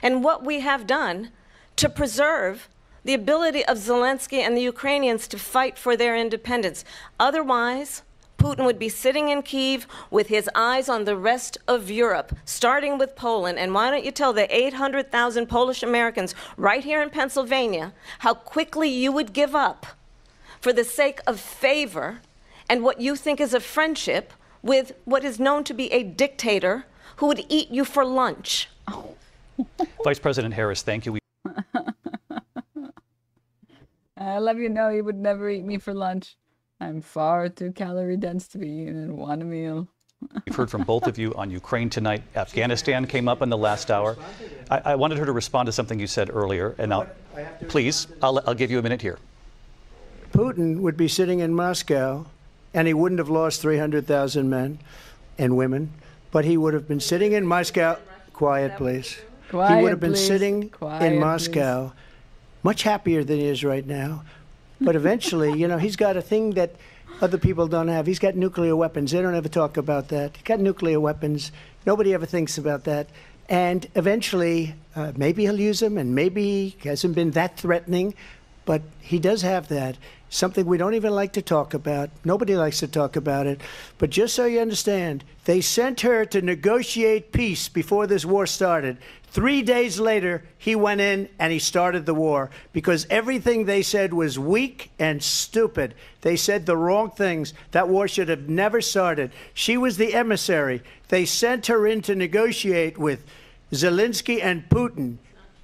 and what we have done to preserve the ability of Zelensky and the Ukrainians to fight for their independence. Otherwise, Putin would be sitting in Kiev with his eyes on the rest of Europe, starting with Poland. And why don't you tell the 800,000 Polish Americans right here in Pennsylvania how quickly you would give up for the sake of favor and what you think is a friendship with what is known to be a dictator who would eat you for lunch? Vice President Harris, thank you. I love you. No, he would never eat me for lunch. I'm far too calorie dense to be eaten in one meal. We've heard from both of you on Ukraine tonight. Afghanistan came up in the last hour. I, I wanted her to respond to something you said earlier, and I'll, please, I'll, I'll give you a minute here. Putin would be sitting in Moscow, and he wouldn't have lost 300,000 men and women, but he would have been sitting in Moscow. Quiet, please. Quiet, he would have been please. sitting Quiet, in Moscow, much happier than he is right now. But eventually, you know, he's got a thing that other people don't have. He's got nuclear weapons. They don't ever talk about that. He's got nuclear weapons. Nobody ever thinks about that. And eventually, uh, maybe he'll use them, and maybe he hasn't been that threatening, but he does have that. Something we don't even like to talk about. Nobody likes to talk about it. But just so you understand, they sent her to negotiate peace before this war started. Three days later, he went in and he started the war because everything they said was weak and stupid. They said the wrong things. That war should have never started. She was the emissary. They sent her in to negotiate with Zelensky and Putin,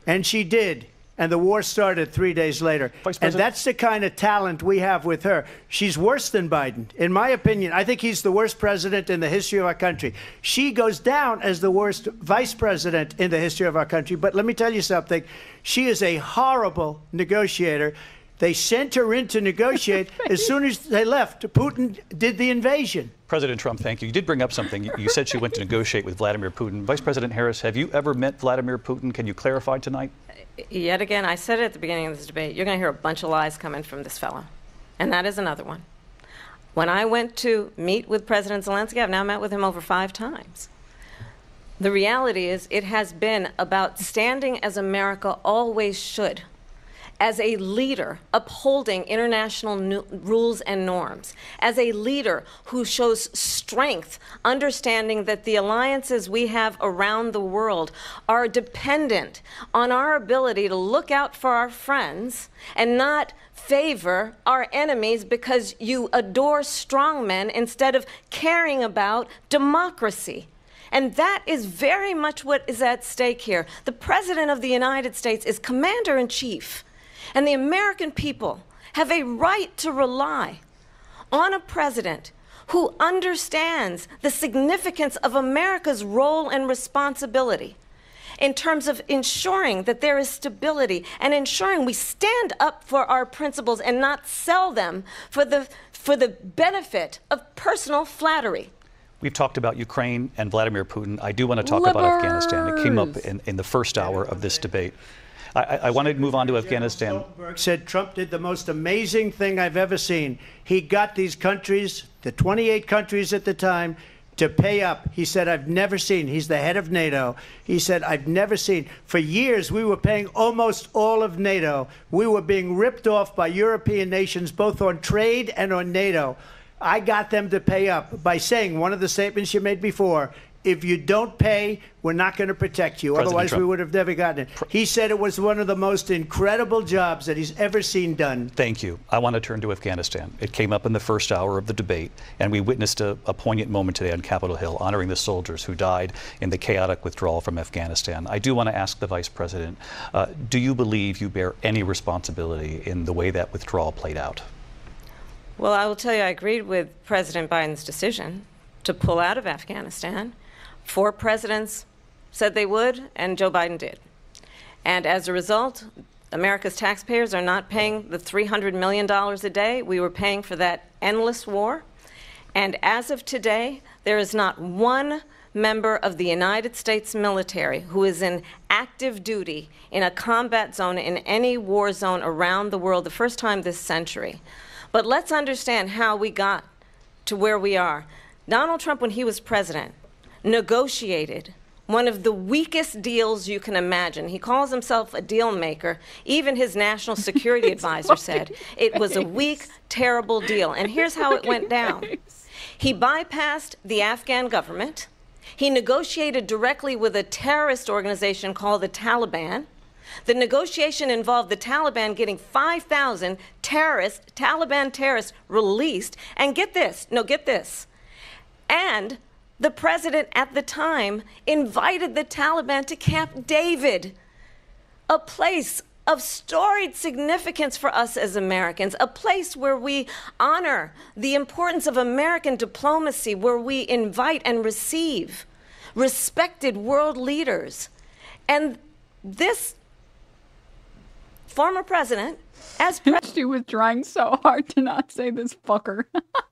and she did. And the war started three days later. Vice And that's the kind of talent we have with her. She's worse than Biden. In my opinion, I think he's the worst president in the history of our country. She goes down as the worst vice president in the history of our country. But let me tell you something she is a horrible negotiator. They sent her in to negotiate. as soon as they left, Putin did the invasion. President Trump, thank you. You did bring up something. You- You said she went to negotiate with Vladimir Putin. Vice President Harris, have you ever met Vladimir Putin? Can you clarify tonight? Yet again, I said it at the beginning of this debate, you're going to hear a bunch of lies coming from this fellow. And that is another one. When I went to meet with President Zelensky, I've now met with him over five times. The reality is, it has been about standing as America always should, as a leader upholding international nu- rules and norms, as a leader who shows strength, understanding that the alliances we have around the world are dependent on our ability to look out for our friends and not favor our enemies because you adore strongmen instead of caring about democracy. And that is very much what is at stake here. The President of the United States is Commander in Chief, and the American people have a right to rely on a president who understands the significance of America's role and responsibility in terms of ensuring that there is stability and ensuring we stand up for our principles and not sell them for the, for the benefit of personal flattery. We've talked about Ukraine and Vladimir Putin. I do want to talk about Afghanistan. It came up in, in the first hour of this debate. I, I, want to move on to Afghanistan. Stoltenberg said Trump did the most amazing thing I've ever seen. He got these countries, the 28 countries at the time, to pay up. He said, I've never seen. He's the head of NATO. He said, I've never seen. For years, we were paying almost all of NATO. We were being ripped off by European nations, both on trade and on NATO. I got them to pay up by saying one of the statements you made before if you don't pay, we're not going to protect you. President Otherwise, we would have never gotten it. He said it was one of the most incredible jobs that he's ever seen done. Thank you. I want to turn to Afghanistan. It came up in the first hour of the debate, and we witnessed a, a poignant moment today on Capitol Hill honoring the soldiers who died in the chaotic withdrawal from Afghanistan. I do want to ask the Vice President uh, do you believe you bear any responsibility in the way that withdrawal played out? Well, I will tell you, I agreed with President Biden's decision to pull out of Afghanistan. Four presidents said they would, and Joe Biden did. And as a result, America's taxpayers are not paying the $300 million a day we were paying for that endless war. And as of today, there is not one member of the United States military who is in active duty in a combat zone in any war zone around the world, the first time this century. But let's understand how we got to where we are. Donald Trump, when he was president, negotiated one of the weakest deals you can imagine. He calls himself a deal maker. Even his national security advisor said it was a weak, terrible deal. And here's how it went down he bypassed the Afghan government, he negotiated directly with a terrorist organization called the Taliban. The negotiation involved the Taliban getting 5,000 terrorists, Taliban terrorists, released. And get this, no, get this. And the president at the time invited the Taliban to Camp David, a place of storied significance for us as Americans, a place where we honor the importance of American diplomacy, where we invite and receive respected world leaders. And this former president, as she was trying so hard to not say this fucker.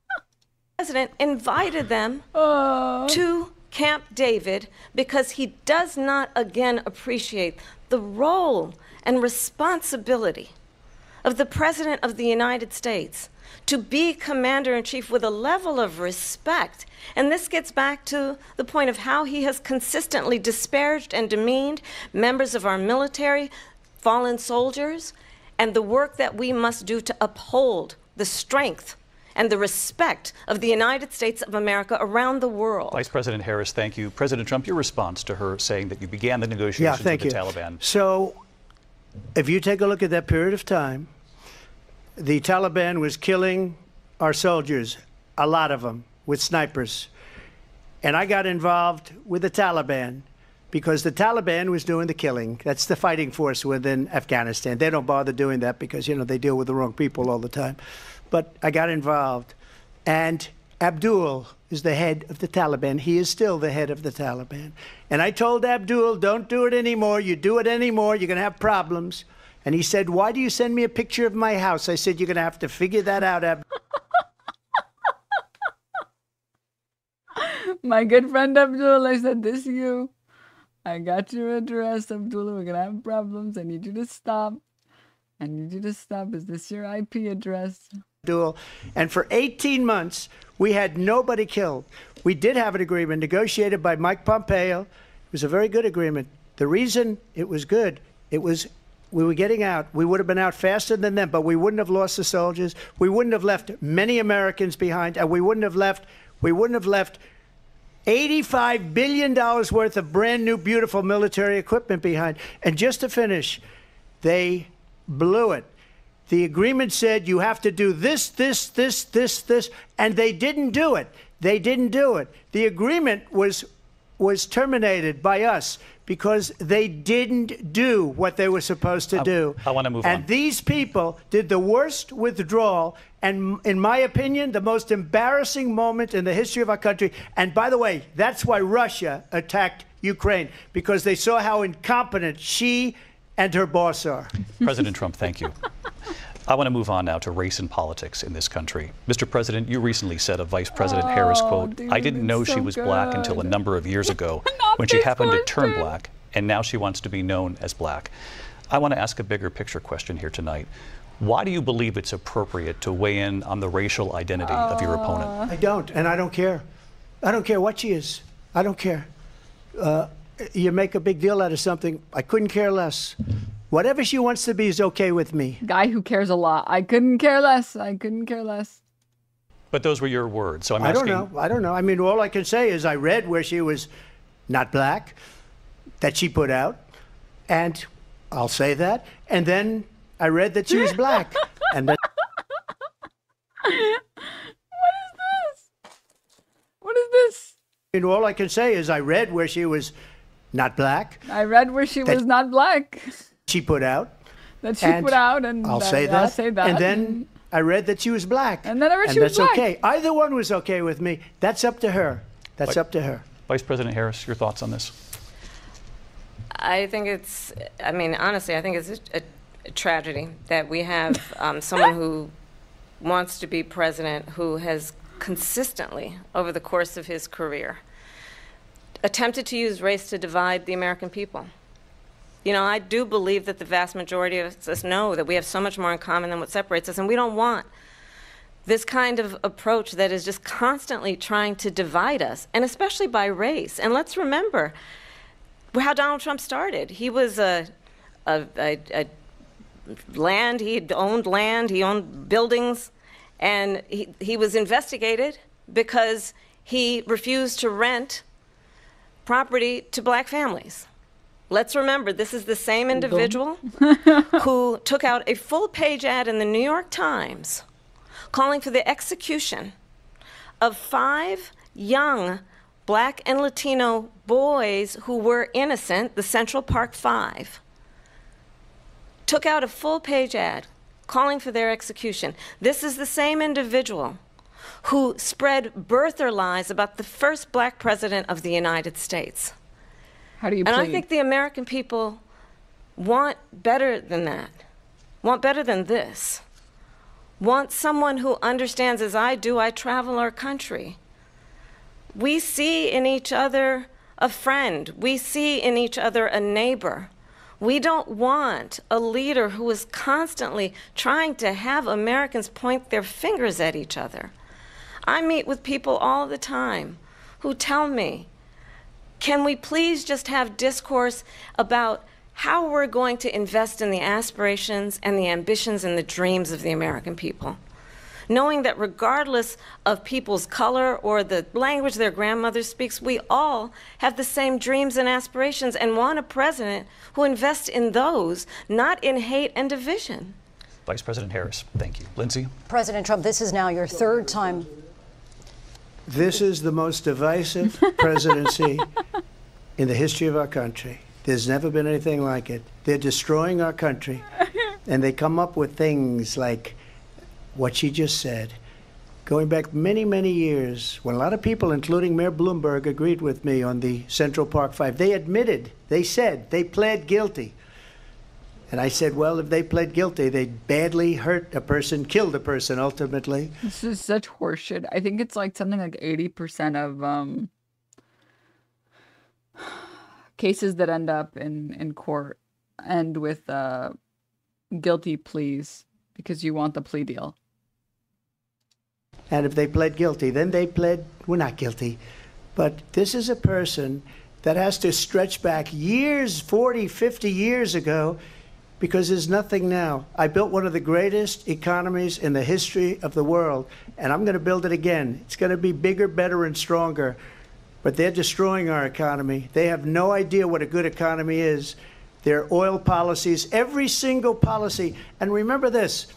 president, invited them to Camp David because he does not again appreciate the role and responsibility of the President of the United States to be commander in chief with a level of respect. And this gets back to the point of how he has consistently disparaged and demeaned members of our military, fallen soldiers, and the work that we must do to uphold the strength and the respect of the United States of America around the world. Vice President Harris, thank you. President Trump, your response to her saying that you began the negotiations Yeah, thank with you. the Taliban. So, if you take a look at that period of time, the Taliban was killing our soldiers, a lot of them, with snipers. And I got involved with the Taliban because the Taliban was doing the killing. That's the fighting force within Afghanistan. They don't bother doing that because, you know, they deal with the wrong people all the time. But I got involved. And Abdul is the head of the Taliban. He is still the head of the Taliban. And I told Abdul, don't do it anymore. You do it anymore, you're going to have problems. And he said, Why do you send me a picture of my house? I said, You're going to have to figure that out, Abdul. My good friend Abdul, I said this you. I got your address, Abdullah. We're gonna have problems. I need you to stop. I need you to stop. Is this your IP address? Abdul. And for 18 months, we had nobody killed. We did have an agreement negotiated by Mike Pompeo. It was a very good agreement. The reason it was good, it was we were getting out. We would have been out faster than them, but we wouldn't have lost the soldiers. We wouldn't have left many Americans behind, and we wouldn't have left. We wouldn't have left. $85 billion worth of brand new, beautiful military equipment behind. And just to finish, they blew it. The agreement said you have to do this, this, this, this, this, and they didn't do it. They didn't do it. The agreement was was terminated by us because they didn't do what they were supposed to do. I wanna move and on. these people did the worst withdrawal and in my opinion the most embarrassing moment in the history of our country. And by the way, that's why Russia attacked Ukraine because they saw how incompetent she and her boss are. President Trump, thank you. I want to move on now to race and politics in this country. Mr. President, you recently said of Vice President Harris, Oh, quote, dude, I didn't know it's she so was black until a number of years ago when she this happened to turn question. black, and now she wants to be known as black. I want to ask a bigger picture question here tonight. Why do you believe it's appropriate to weigh in on the racial identity of your opponent? I don't, and I don't care. I don't care what she is. I don't care. Uh, you make a big deal out of something. I couldn't care less. Whatever she wants to be is okay with me. Guy who cares a lot. I couldn't care less. I couldn't care less. But those were your words, so I'm I don't know. I don't know. I mean, all I can say is I read where she was not black, that she put out. And I'll say that. And then I read that she was black. and then. What is this? What is this? And all I can say is I read where she was not black. I read where she was not black. She put out. That she and put out, and I'll uh, say that. I'll say that. And then I read that she was black. And then I read and she was that's black. okay. Either one was okay with me. That's up to her. That's Like- up to her. Vice President Harris, your thoughts on this? I think it's, I mean, honestly, I think it's a, a, a tragedy that we have um, someone who wants to be president who has consistently, over the course of his career, attempted to use race to divide the American people. You know, I do believe that the vast majority of us know that we have so much more in common than what separates us, and we don't want this kind of approach that is just constantly trying to divide us, and especially by race. And let's remember how Donald Trump started. He was a, a, a, a land, he owned land, he owned buildings, and he, he was investigated because he refused to rent property to black families. Let's remember, this is the same individual who took out a full page ad in the New York Times calling for the execution of five young black and Latino boys who were innocent, the Central Park Five. Took out a full page ad calling for their execution. This is the same individual who spread birther lies about the first black president of the United States. How do you And plead? I think the American people want better than that, want better than this, want someone who understands, as I do, I travel our country. We see in each other a friend, we see in each other a neighbor. We don't want a leader who is constantly trying to have Americans point their fingers at each other. I meet with people all the time who tell me, can we please just have discourse about how we're going to invest in the aspirations and the ambitions and the dreams of the American people? Knowing that regardless of people's color or the language their grandmother speaks, we all have the same dreams and aspirations and want a president who invests in those, not in hate and division. Vice President Harris, thank you. Linsey? President Trump, this is now your third time. This is the most divisive presidency in the history of our country. There's never been anything like it. They're destroying our country, and they come up with things like what she just said. Going back many, many years, when a lot of people, including Mayor Bloomberg, agreed with me on the Central Park Five, they admitted, they said, they pled guilty. And I said, well, if they pled guilty, they badly hurt a person, killed a person ultimately. This is such horseshit. I think it's like something like 80% of um, cases that end up in, in court end with uh, guilty pleas because you want the plea deal. And if they pled guilty, then they pled, we're not guilty. But this is a person that has to stretch back years, 40, 50 years ago, because there's nothing now. I built one of the greatest economies in the history of the world, and I'm going to build it again. It's going to be bigger, better, and stronger. But they're destroying our economy. They have no idea what a good economy is. Their oil policies, every single policy. And remember this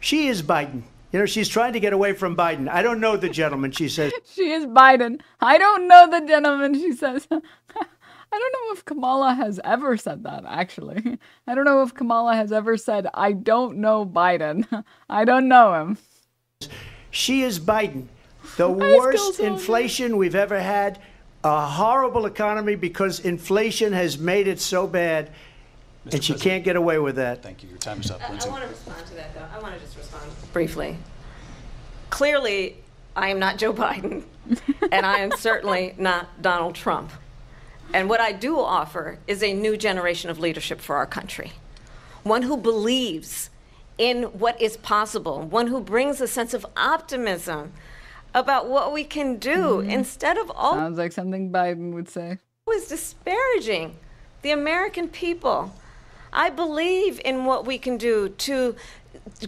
she is Biden. You know, she's trying to get away from Biden. I don't know the gentleman, she says. She is Biden. I don't know the gentleman, she says. I don't know if Kamala has ever said that, actually. I don't know if Kamala has ever said, I don't know Biden. I don't know him. She is Biden. The worst inflation we've ever had, a horrible economy because inflation has made it so bad, and she can't get away with that. Thank you. Your time is up, I, Linsey. want to respond to that, though. I want to just respond briefly. Clearly, I am not Joe Biden, and I am certainly not Donald Trump. And what I do offer is a new generation of leadership for our country one who believes in what is possible, one who brings a sense of optimism about what we can do mm-hmm. instead of always Sounds like something Biden would say. Was disparaging the American people. I believe in what we can do to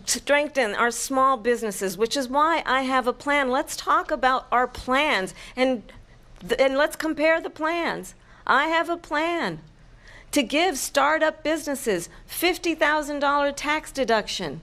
strengthen our small businesses, which is why I have a plan. Let's talk about our plans and And let's compare the plans. I have a plan to give startup businesses $50,000 tax deduction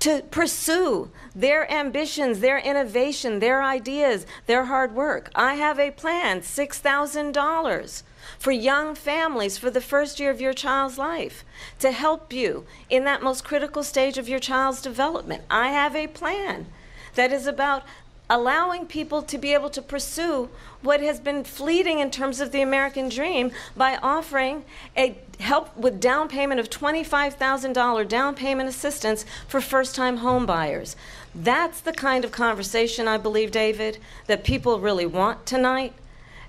to pursue their ambitions, their innovation, their ideas, their hard work. I have a plan, $6,000 for young families for the first year of your child's life to help you in that most critical stage of your child's development. I have a plan that is about allowing people to be able to pursue what has been fleeting in terms of the American dream by offering a help with down payment of $25,000 down payment assistance for first-time home buyers. That's the kind of conversation I believe, David, that people really want tonight,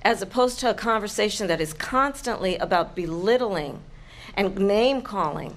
as opposed to a conversation that is constantly about belittling and name calling.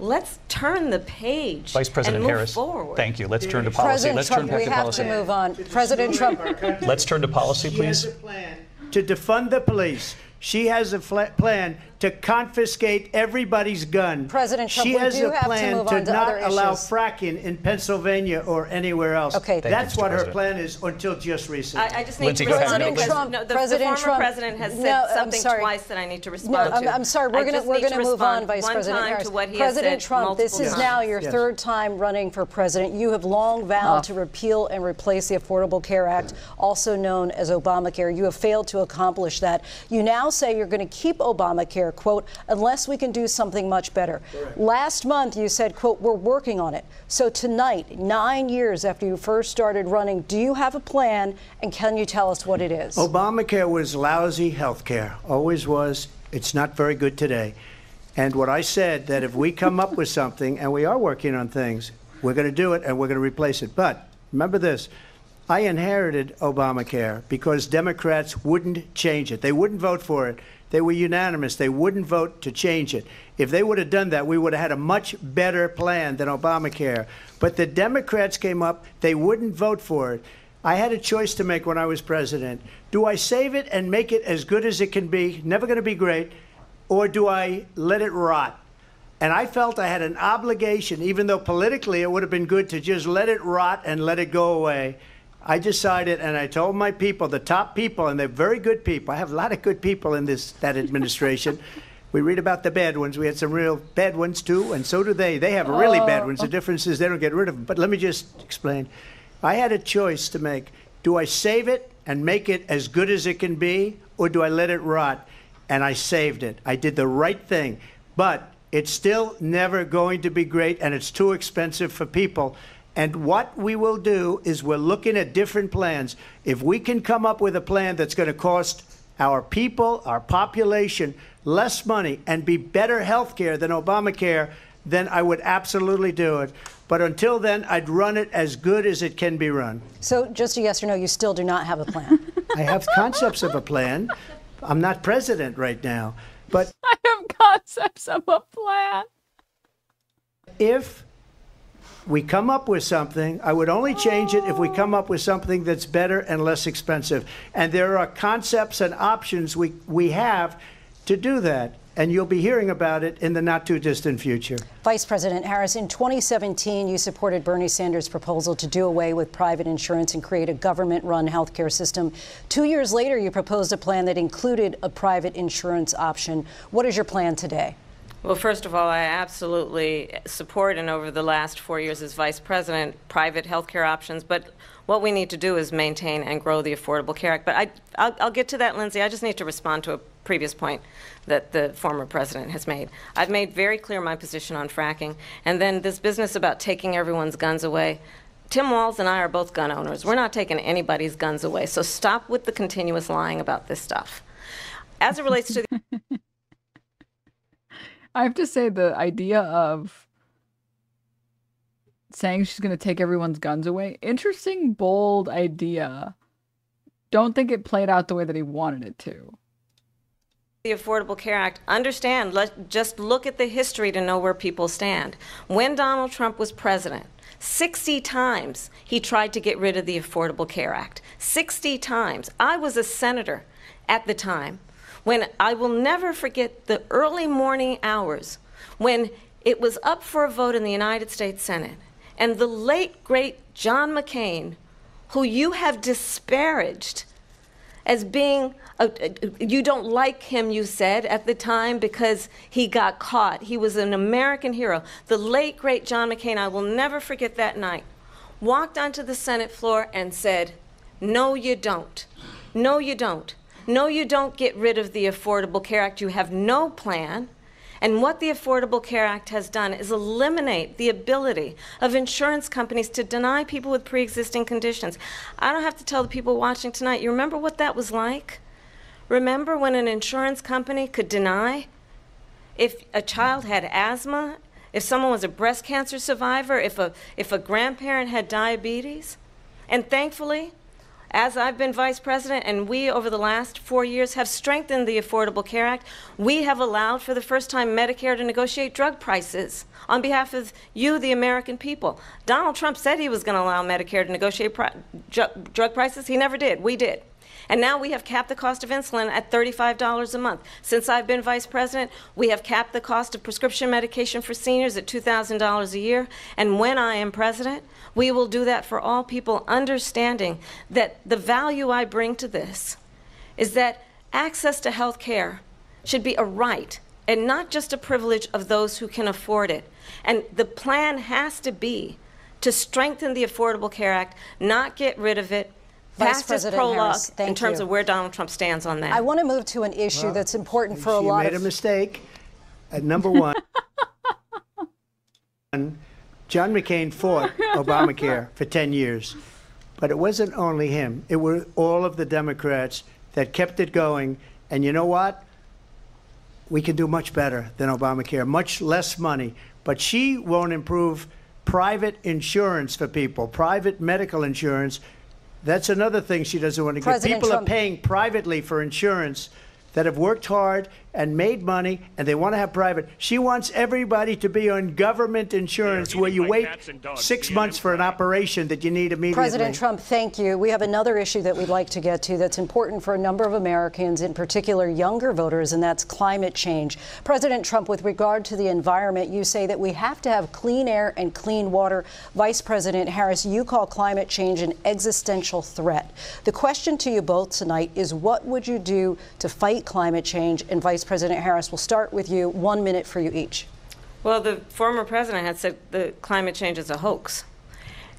Let's turn the page Vice President and move Harris, forward. thank you. Let's turn to policy. President Let's Trump, turn we back to have policy. to move on. President Trump, Let's turn to policy, She has please. a plan to defund the police. She has a fla- plan to confiscate everybody's gun. President Trump, she we has do a have to plan move to not allow issues. fracking in Pennsylvania or anywhere else. Okay. Thank That's Mr. what her plan is until just recently. I, I just need Linsey, to respond President because Trump- no, the, President the former Trump- president has said No, something sorry. twice that I need to No, respond I'm, to. I'm sorry. We're going to we're going to move on, Vice one President time Harris. to what he President has said Trump, this multiple is now your Yes. third time running for president. You have long vowed ah. to repeal and replace the Affordable Care Act, also known as Obamacare. You have failed to accomplish that. You now say you're going to keep Obamacare, quote, unless we can do something much better. Last month you said, quote, we're working on it. So tonight, nine years after you first started running, do you have a plan and can you tell us what it is? Obamacare was lousy health care, always was. It's not very good today. And what I said that if we come up with something, and we are working on things, we're going to do it and we're going to replace it. But remember this I inherited Obamacare because Democrats wouldn't change it. They wouldn't vote for it. They were unanimous. They wouldn't vote to change it. If they would have done that, we would have had a much better plan than Obamacare. But the Democrats came up, they wouldn't vote for it. I had a choice to make when I was president. Do I save it and make it as good as it can be, never going to be great, or do I let it rot? And I felt I had an obligation, even though politically it would have been good to just let it rot and let it go away. I decided, and I told my people, the top people, and they're very good people. I have a lot of good people in this that administration. we read about the bad ones. We had some real bad ones too, and so do they. They have really oh. bad ones. The difference is they don't get rid of them. But let me just explain. I had a choice to make. Do I save it and make it as good as it can be, or do I let it rot? And I saved it. I did the right thing. But it's still never going to be great, and it's too expensive for people. And what we will do is we're looking at different plans. If we can come up with a plan that's going to cost our people, our population, less money and be better health care than Obamacare, then I would absolutely do it. But until then, I'd run it as good as it can be run. So, just a yes or no, you still do not have a plan. I have concepts of a plan. I'm not president right now. But I have concepts of a plan. if we come up with something, I would only change it if we come up with something that's better and less expensive. And there are concepts and options we, we have to do that. And you'll be hearing about it in the not too distant future. Vice President Harris, in 2017, you supported Bernie Sanders' proposal to do away with private insurance and create a government run healthcare system. Two years later, you proposed a plan that included a private insurance option. What is your plan today? Well, first of all, I absolutely support, and over the last four years as vice president, private healthcare options. But what we need to do is maintain and grow the Affordable Care Act. But I, I'll, I'll get to that, Linsey. I just need to respond to a previous point that the former president has made. I've made very clear my position on fracking, and then this business about taking everyone's guns away. Tim Walz and I are both gun owners. We're not taking anybody's guns away. So stop with the continuous lying about this stuff. As it relates to the I have to say the idea of saying she's going to take everyone's guns away, interesting, bold idea. Don't think it played out the way that he wanted it to. the Affordable Care Act, understand, let, just look at the history to know where people stand. When Donald Trump was president, 60 times he tried to get rid of the Affordable Care Act. 60 times. I was a senator at the time when I will never forget the early morning hours when it was up for a vote in the United States Senate. And the late, great John McCain, who you have disparaged as being a, you don't like him you said at the time because he got caught. He was an american hero. The late great john mccain i will never forget that night walked onto the senate floor and said no you don't. No you don't no you don't get rid of the affordable care act you have no plan and what the Affordable Care Act has done is eliminate the ability of insurance companies to deny people with pre existing conditions. I don't have to tell the people watching tonight, you remember what that was like? Remember when an insurance company could deny if a child had asthma, if someone was a breast cancer survivor, if a, if a grandparent had diabetes? And thankfully, as I've been vice president, and we over the last four years have strengthened the Affordable Care Act, we have allowed for the first time Medicare to negotiate drug prices on behalf of you, the American people. Donald Trump said he was going to allow Medicare to negotiate pri- drug prices. He never did. We did. And now we have capped the cost of insulin at $35 a month. Since I've been vice president, we have capped the cost of prescription medication for seniors at $2,000 a year. And when I am president, we will do that for all people, understanding that the value I bring to this is that access to health care should be a right and not just a privilege of those who can afford it. And the plan has to be to strengthen the Affordable Care Act, not get rid of it, Vice President prologue Harris, in terms you. of where Donald Trump stands on that. I want to move to an issue Well, that's important for a lot she lot made a mistake. At number one, John McCain fought Obamacare for 10 years. But it wasn't only him, it were all of the Democrats that kept it going. And you know what? We can do much better than Obamacare, much less money. But she won't improve private insurance for people, private medical insurance. That's another thing she doesn't want to get. President People Trump- are paying privately for insurance that have worked hard and made money and they want to have private. She wants everybody to be on government insurance They're where you wait cats and dogs, six the months for an operation that you need immediately. President Trump, thank you. We have another issue that we'd like to get to that's important for a number of Americans, in particular younger voters, and that's climate change. President Trump, with regard to the environment, you say that we have to have clean air and clean water. Vice President Harris, you call climate change an existential threat. The question to you both tonight is what would you do to fight climate change? And Vice President Harris, we'll start with you. One minute for you each. Well, the former president had said the climate change is a hoax.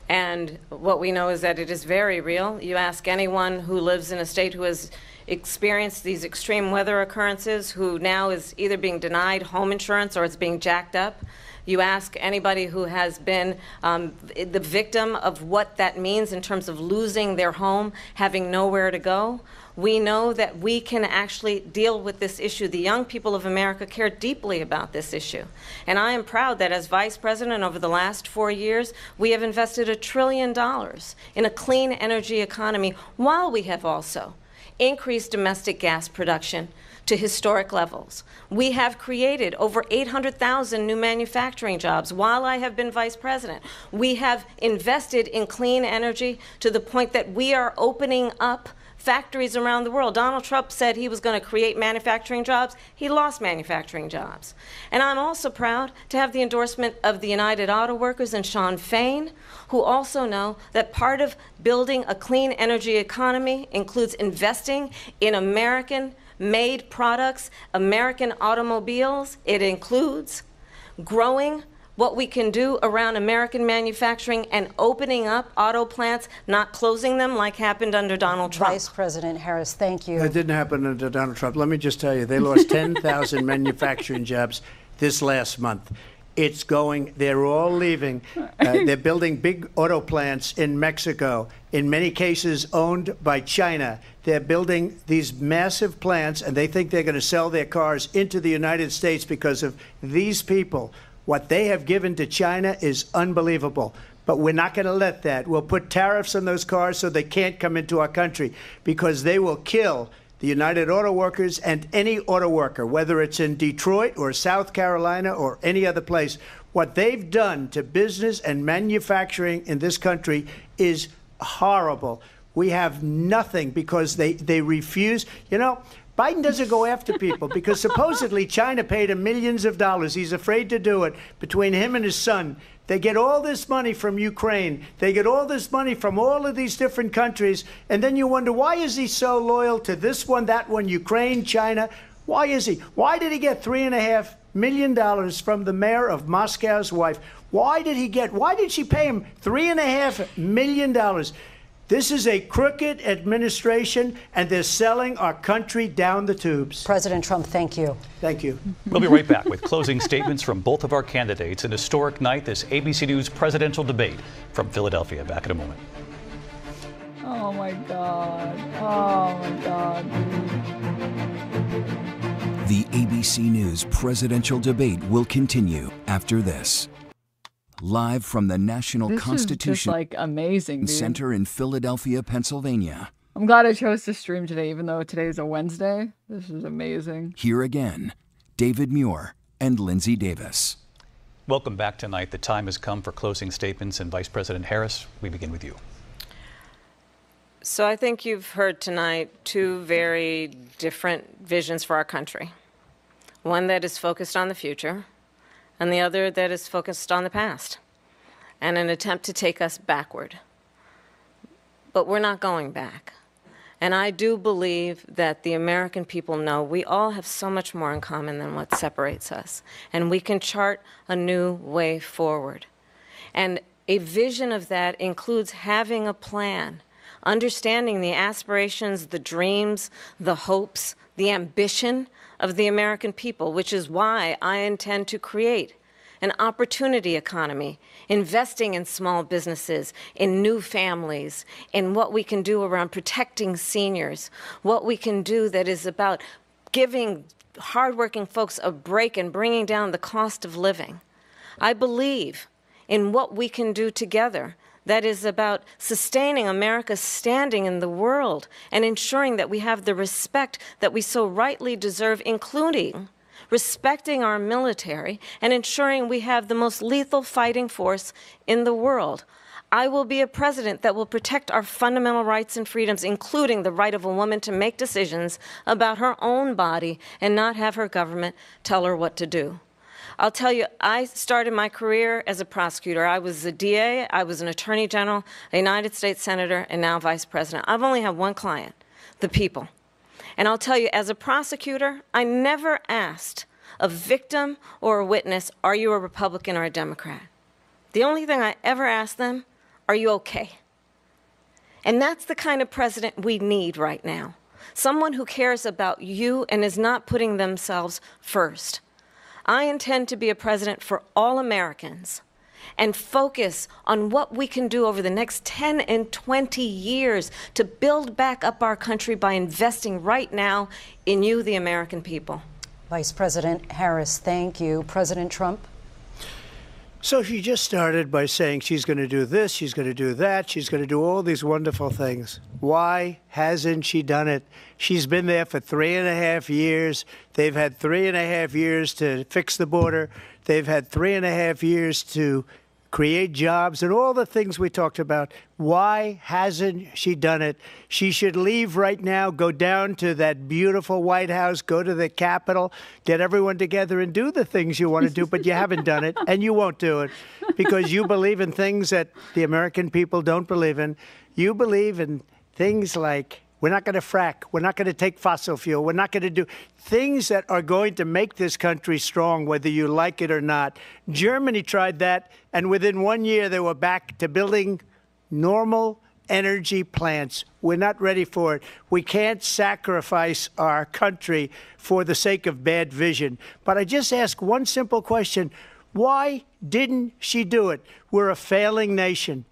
And what we know is that it is very real. You ask anyone who lives in a state who has experienced these extreme weather occurrences, who now is either being denied home insurance or it's being jacked up. You ask anybody who has been um, the victim of what that means in terms of losing their home, having nowhere to go. We know that we can actually deal with this issue. The young people of America care deeply about this issue. And I am proud that as vice president over the last four years, we have invested a trillion dollars in a clean energy economy while we have also increased domestic gas production to historic levels. We have created over 800,000 new manufacturing jobs while I have been vice president. We have invested in clean energy to the point that we are opening up factories around the world. Donald Trump said he was going to create manufacturing jobs. He lost manufacturing jobs. And I'm also proud to have the endorsement of the United Auto Workers and Shawn Fain, who also know that part of building a clean energy economy includes investing in American made products, American automobiles. It includes growing what we can do around American manufacturing and opening up auto plants, not closing them like happened under Donald Trump. Vice President Harris, thank you. That didn't happen under Donald Trump. Let me just tell you, they lost 10,000 manufacturing jobs this last month. It's going, they're all leaving. Uh, they're building big auto plants in Mexico, in many cases owned by China. They're building these massive plants, and they think they're going to sell their cars into the United States because of these people. What they have given to China is unbelievable. But we're not going to let that. We'll put tariffs on those cars so they can't come into our country because they will kill the United Auto Workers and any auto worker, whether it's in Detroit or South Carolina or any other place. What they've done to business and manufacturing in this country is horrible. We have nothing because they, they refuse. You know, Biden doesn't go after people because supposedly China paid him millions of dollars. He's afraid to do it between him and his son. They get all this money from Ukraine. They get all this money from all of these different countries. And then you wonder why is he so loyal to this one, that one, Ukraine, China? Why is he? Why did he get three and a half million dollars from the mayor of Moscow's wife? Why did he get why did she pay him three and a half million dollars? This is a crooked administration, and they're selling our country down the tubes. President Trump, thank you. Thank you. We'll be right back with closing statements from both of our candidates. An historic night, this ABC News presidential debate from Philadelphia. Back in a moment. Oh my God. Oh my God. The ABC News presidential debate will continue after this. Live from the National This is just Constitution like amazing, dude. Center in Philadelphia, Pennsylvania. I'm glad I chose to stream today, even though today is a Wednesday. This is amazing. Here again, David Muir and Linsey Davis. Welcome back tonight. The time has come for closing statements, and Vice President Harris, we begin with you. So I think you've heard tonight two very different visions for our country. One that is focused on the future, and the other that is focused on the past, and an attempt to take us backward. But we're not going back. And I do believe that the American people know we all have so much more in common than what separates us. And we can chart a new way forward. And a vision of that includes having a plan, understanding the aspirations, the dreams, the hopes, the ambition of the American people, which is why I intend to create an opportunity economy, investing in small businesses, in new families, in what we can do around protecting seniors, what we can do that is about giving hardworking folks a break and bringing down the cost of living. I believe in what we can do together that is about sustaining America's standing in the world and ensuring that we have the respect that we so rightly deserve, including respecting our military and ensuring we have the most lethal fighting force in the world. I will be a president that will protect our fundamental rights and freedoms, including the right of a woman to make decisions about her own body and not have her government tell her what to do. I'll tell you, I started my career as a prosecutor. I was a DA, I was an attorney general, a United States senator, and now vice president. I've only had one client the people. And I'll tell you, as a prosecutor, I never asked a victim or a witness, Are you a Republican or a Democrat? The only thing I ever asked them, Are you okay? And that's the kind of president we need right now someone who cares about you and is not putting themselves first. I intend to be a president for all Americans and focus on what we can do over the next 10 and 20 years to build back up our country by investing right now in you, the American people. Vice President Harris, thank you. President Trump? So she just started by saying she's going to do this, she's going to do that, she's going to do all these wonderful things. Why hasn't she done it? She's been there for three and a half years. They've had three and a half years to fix the border. They've had three and a half years to create jobs and all the things we talked about. Why hasn't she done it? She should leave right now, go down to that beautiful White House, go to the Capitol, get everyone together and do the things you want to do, but you haven't done it and you won't do it because you believe in things that the American people don't believe in. You believe in things like we're not going to frack. We're not going to take fossil fuel. We're not going to do things that are going to make this country strong, whether you like it or not. Germany tried that, and within one year, they were back to building normal energy plants. We're not ready for it. We can't sacrifice our country for the sake of bad vision. But I just ask one simple question why didn't she do it? We're a failing nation.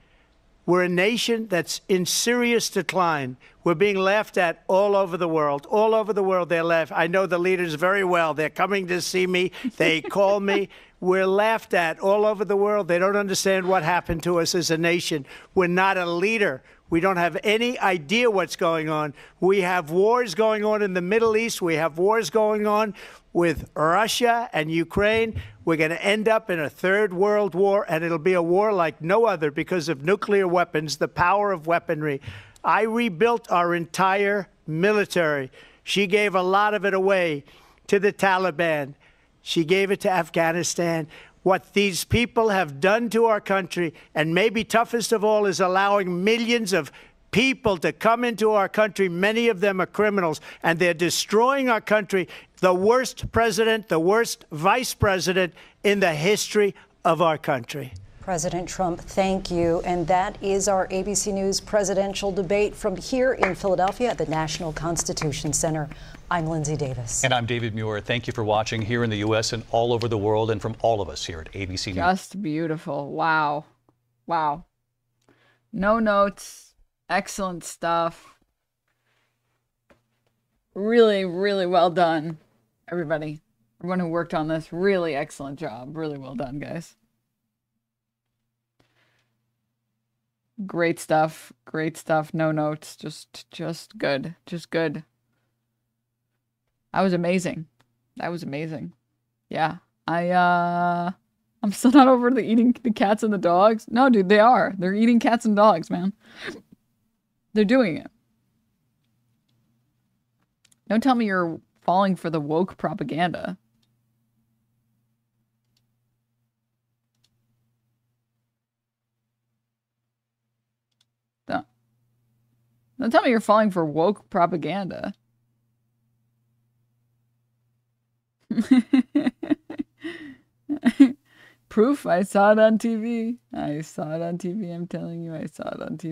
We're a nation that's in serious decline. We're being laughed at all over the world. All over the world, they're laughed. I know the leaders very well. They're coming to see me. They call me. We're laughed at all over the world. They don't understand what happened to us as a nation. We're not a leader. We don't have any idea what's going on. We have wars going on in the Middle East. We have wars going on with Russia and Ukraine. We're going to end up in a third world war, and it'll be a war like no other because of nuclear weapons, the power of weaponry. I rebuilt our entire military. She gave a lot of it away to the Taliban. She gave it to Afghanistan. What these people have done to our country, and maybe toughest of all, is allowing millions of people to come into our country. Many of them are criminals, and they're destroying our country. The worst president, the worst vice president in the history of our country. President Trump, thank you. And that is our ABC News presidential debate from here in Philadelphia at the National Constitution Center. I'm Linsey Davis. And I'm David Muir. Thank you for watching here in the U.S. and all over the world, and from all of us here at ABC News. Just beautiful. Wow. Wow. No notes. Excellent stuff. Really, really well done, everybody. Everyone who worked on this, really excellent job. Really well done, guys. Great stuff. Great stuff. No notes. Just just good. Just good. That was amazing. That was amazing. Yeah. I uh I'm still not over the eating the cats and the dogs. No, dude, they are. They're eating cats and dogs, man. They're doing it. Don't tell me you're falling for the woke propaganda. Don't, don't tell me you're falling for woke propaganda. Proof, I saw it on TV. I saw it on TV. I'm telling you, I saw it on TV.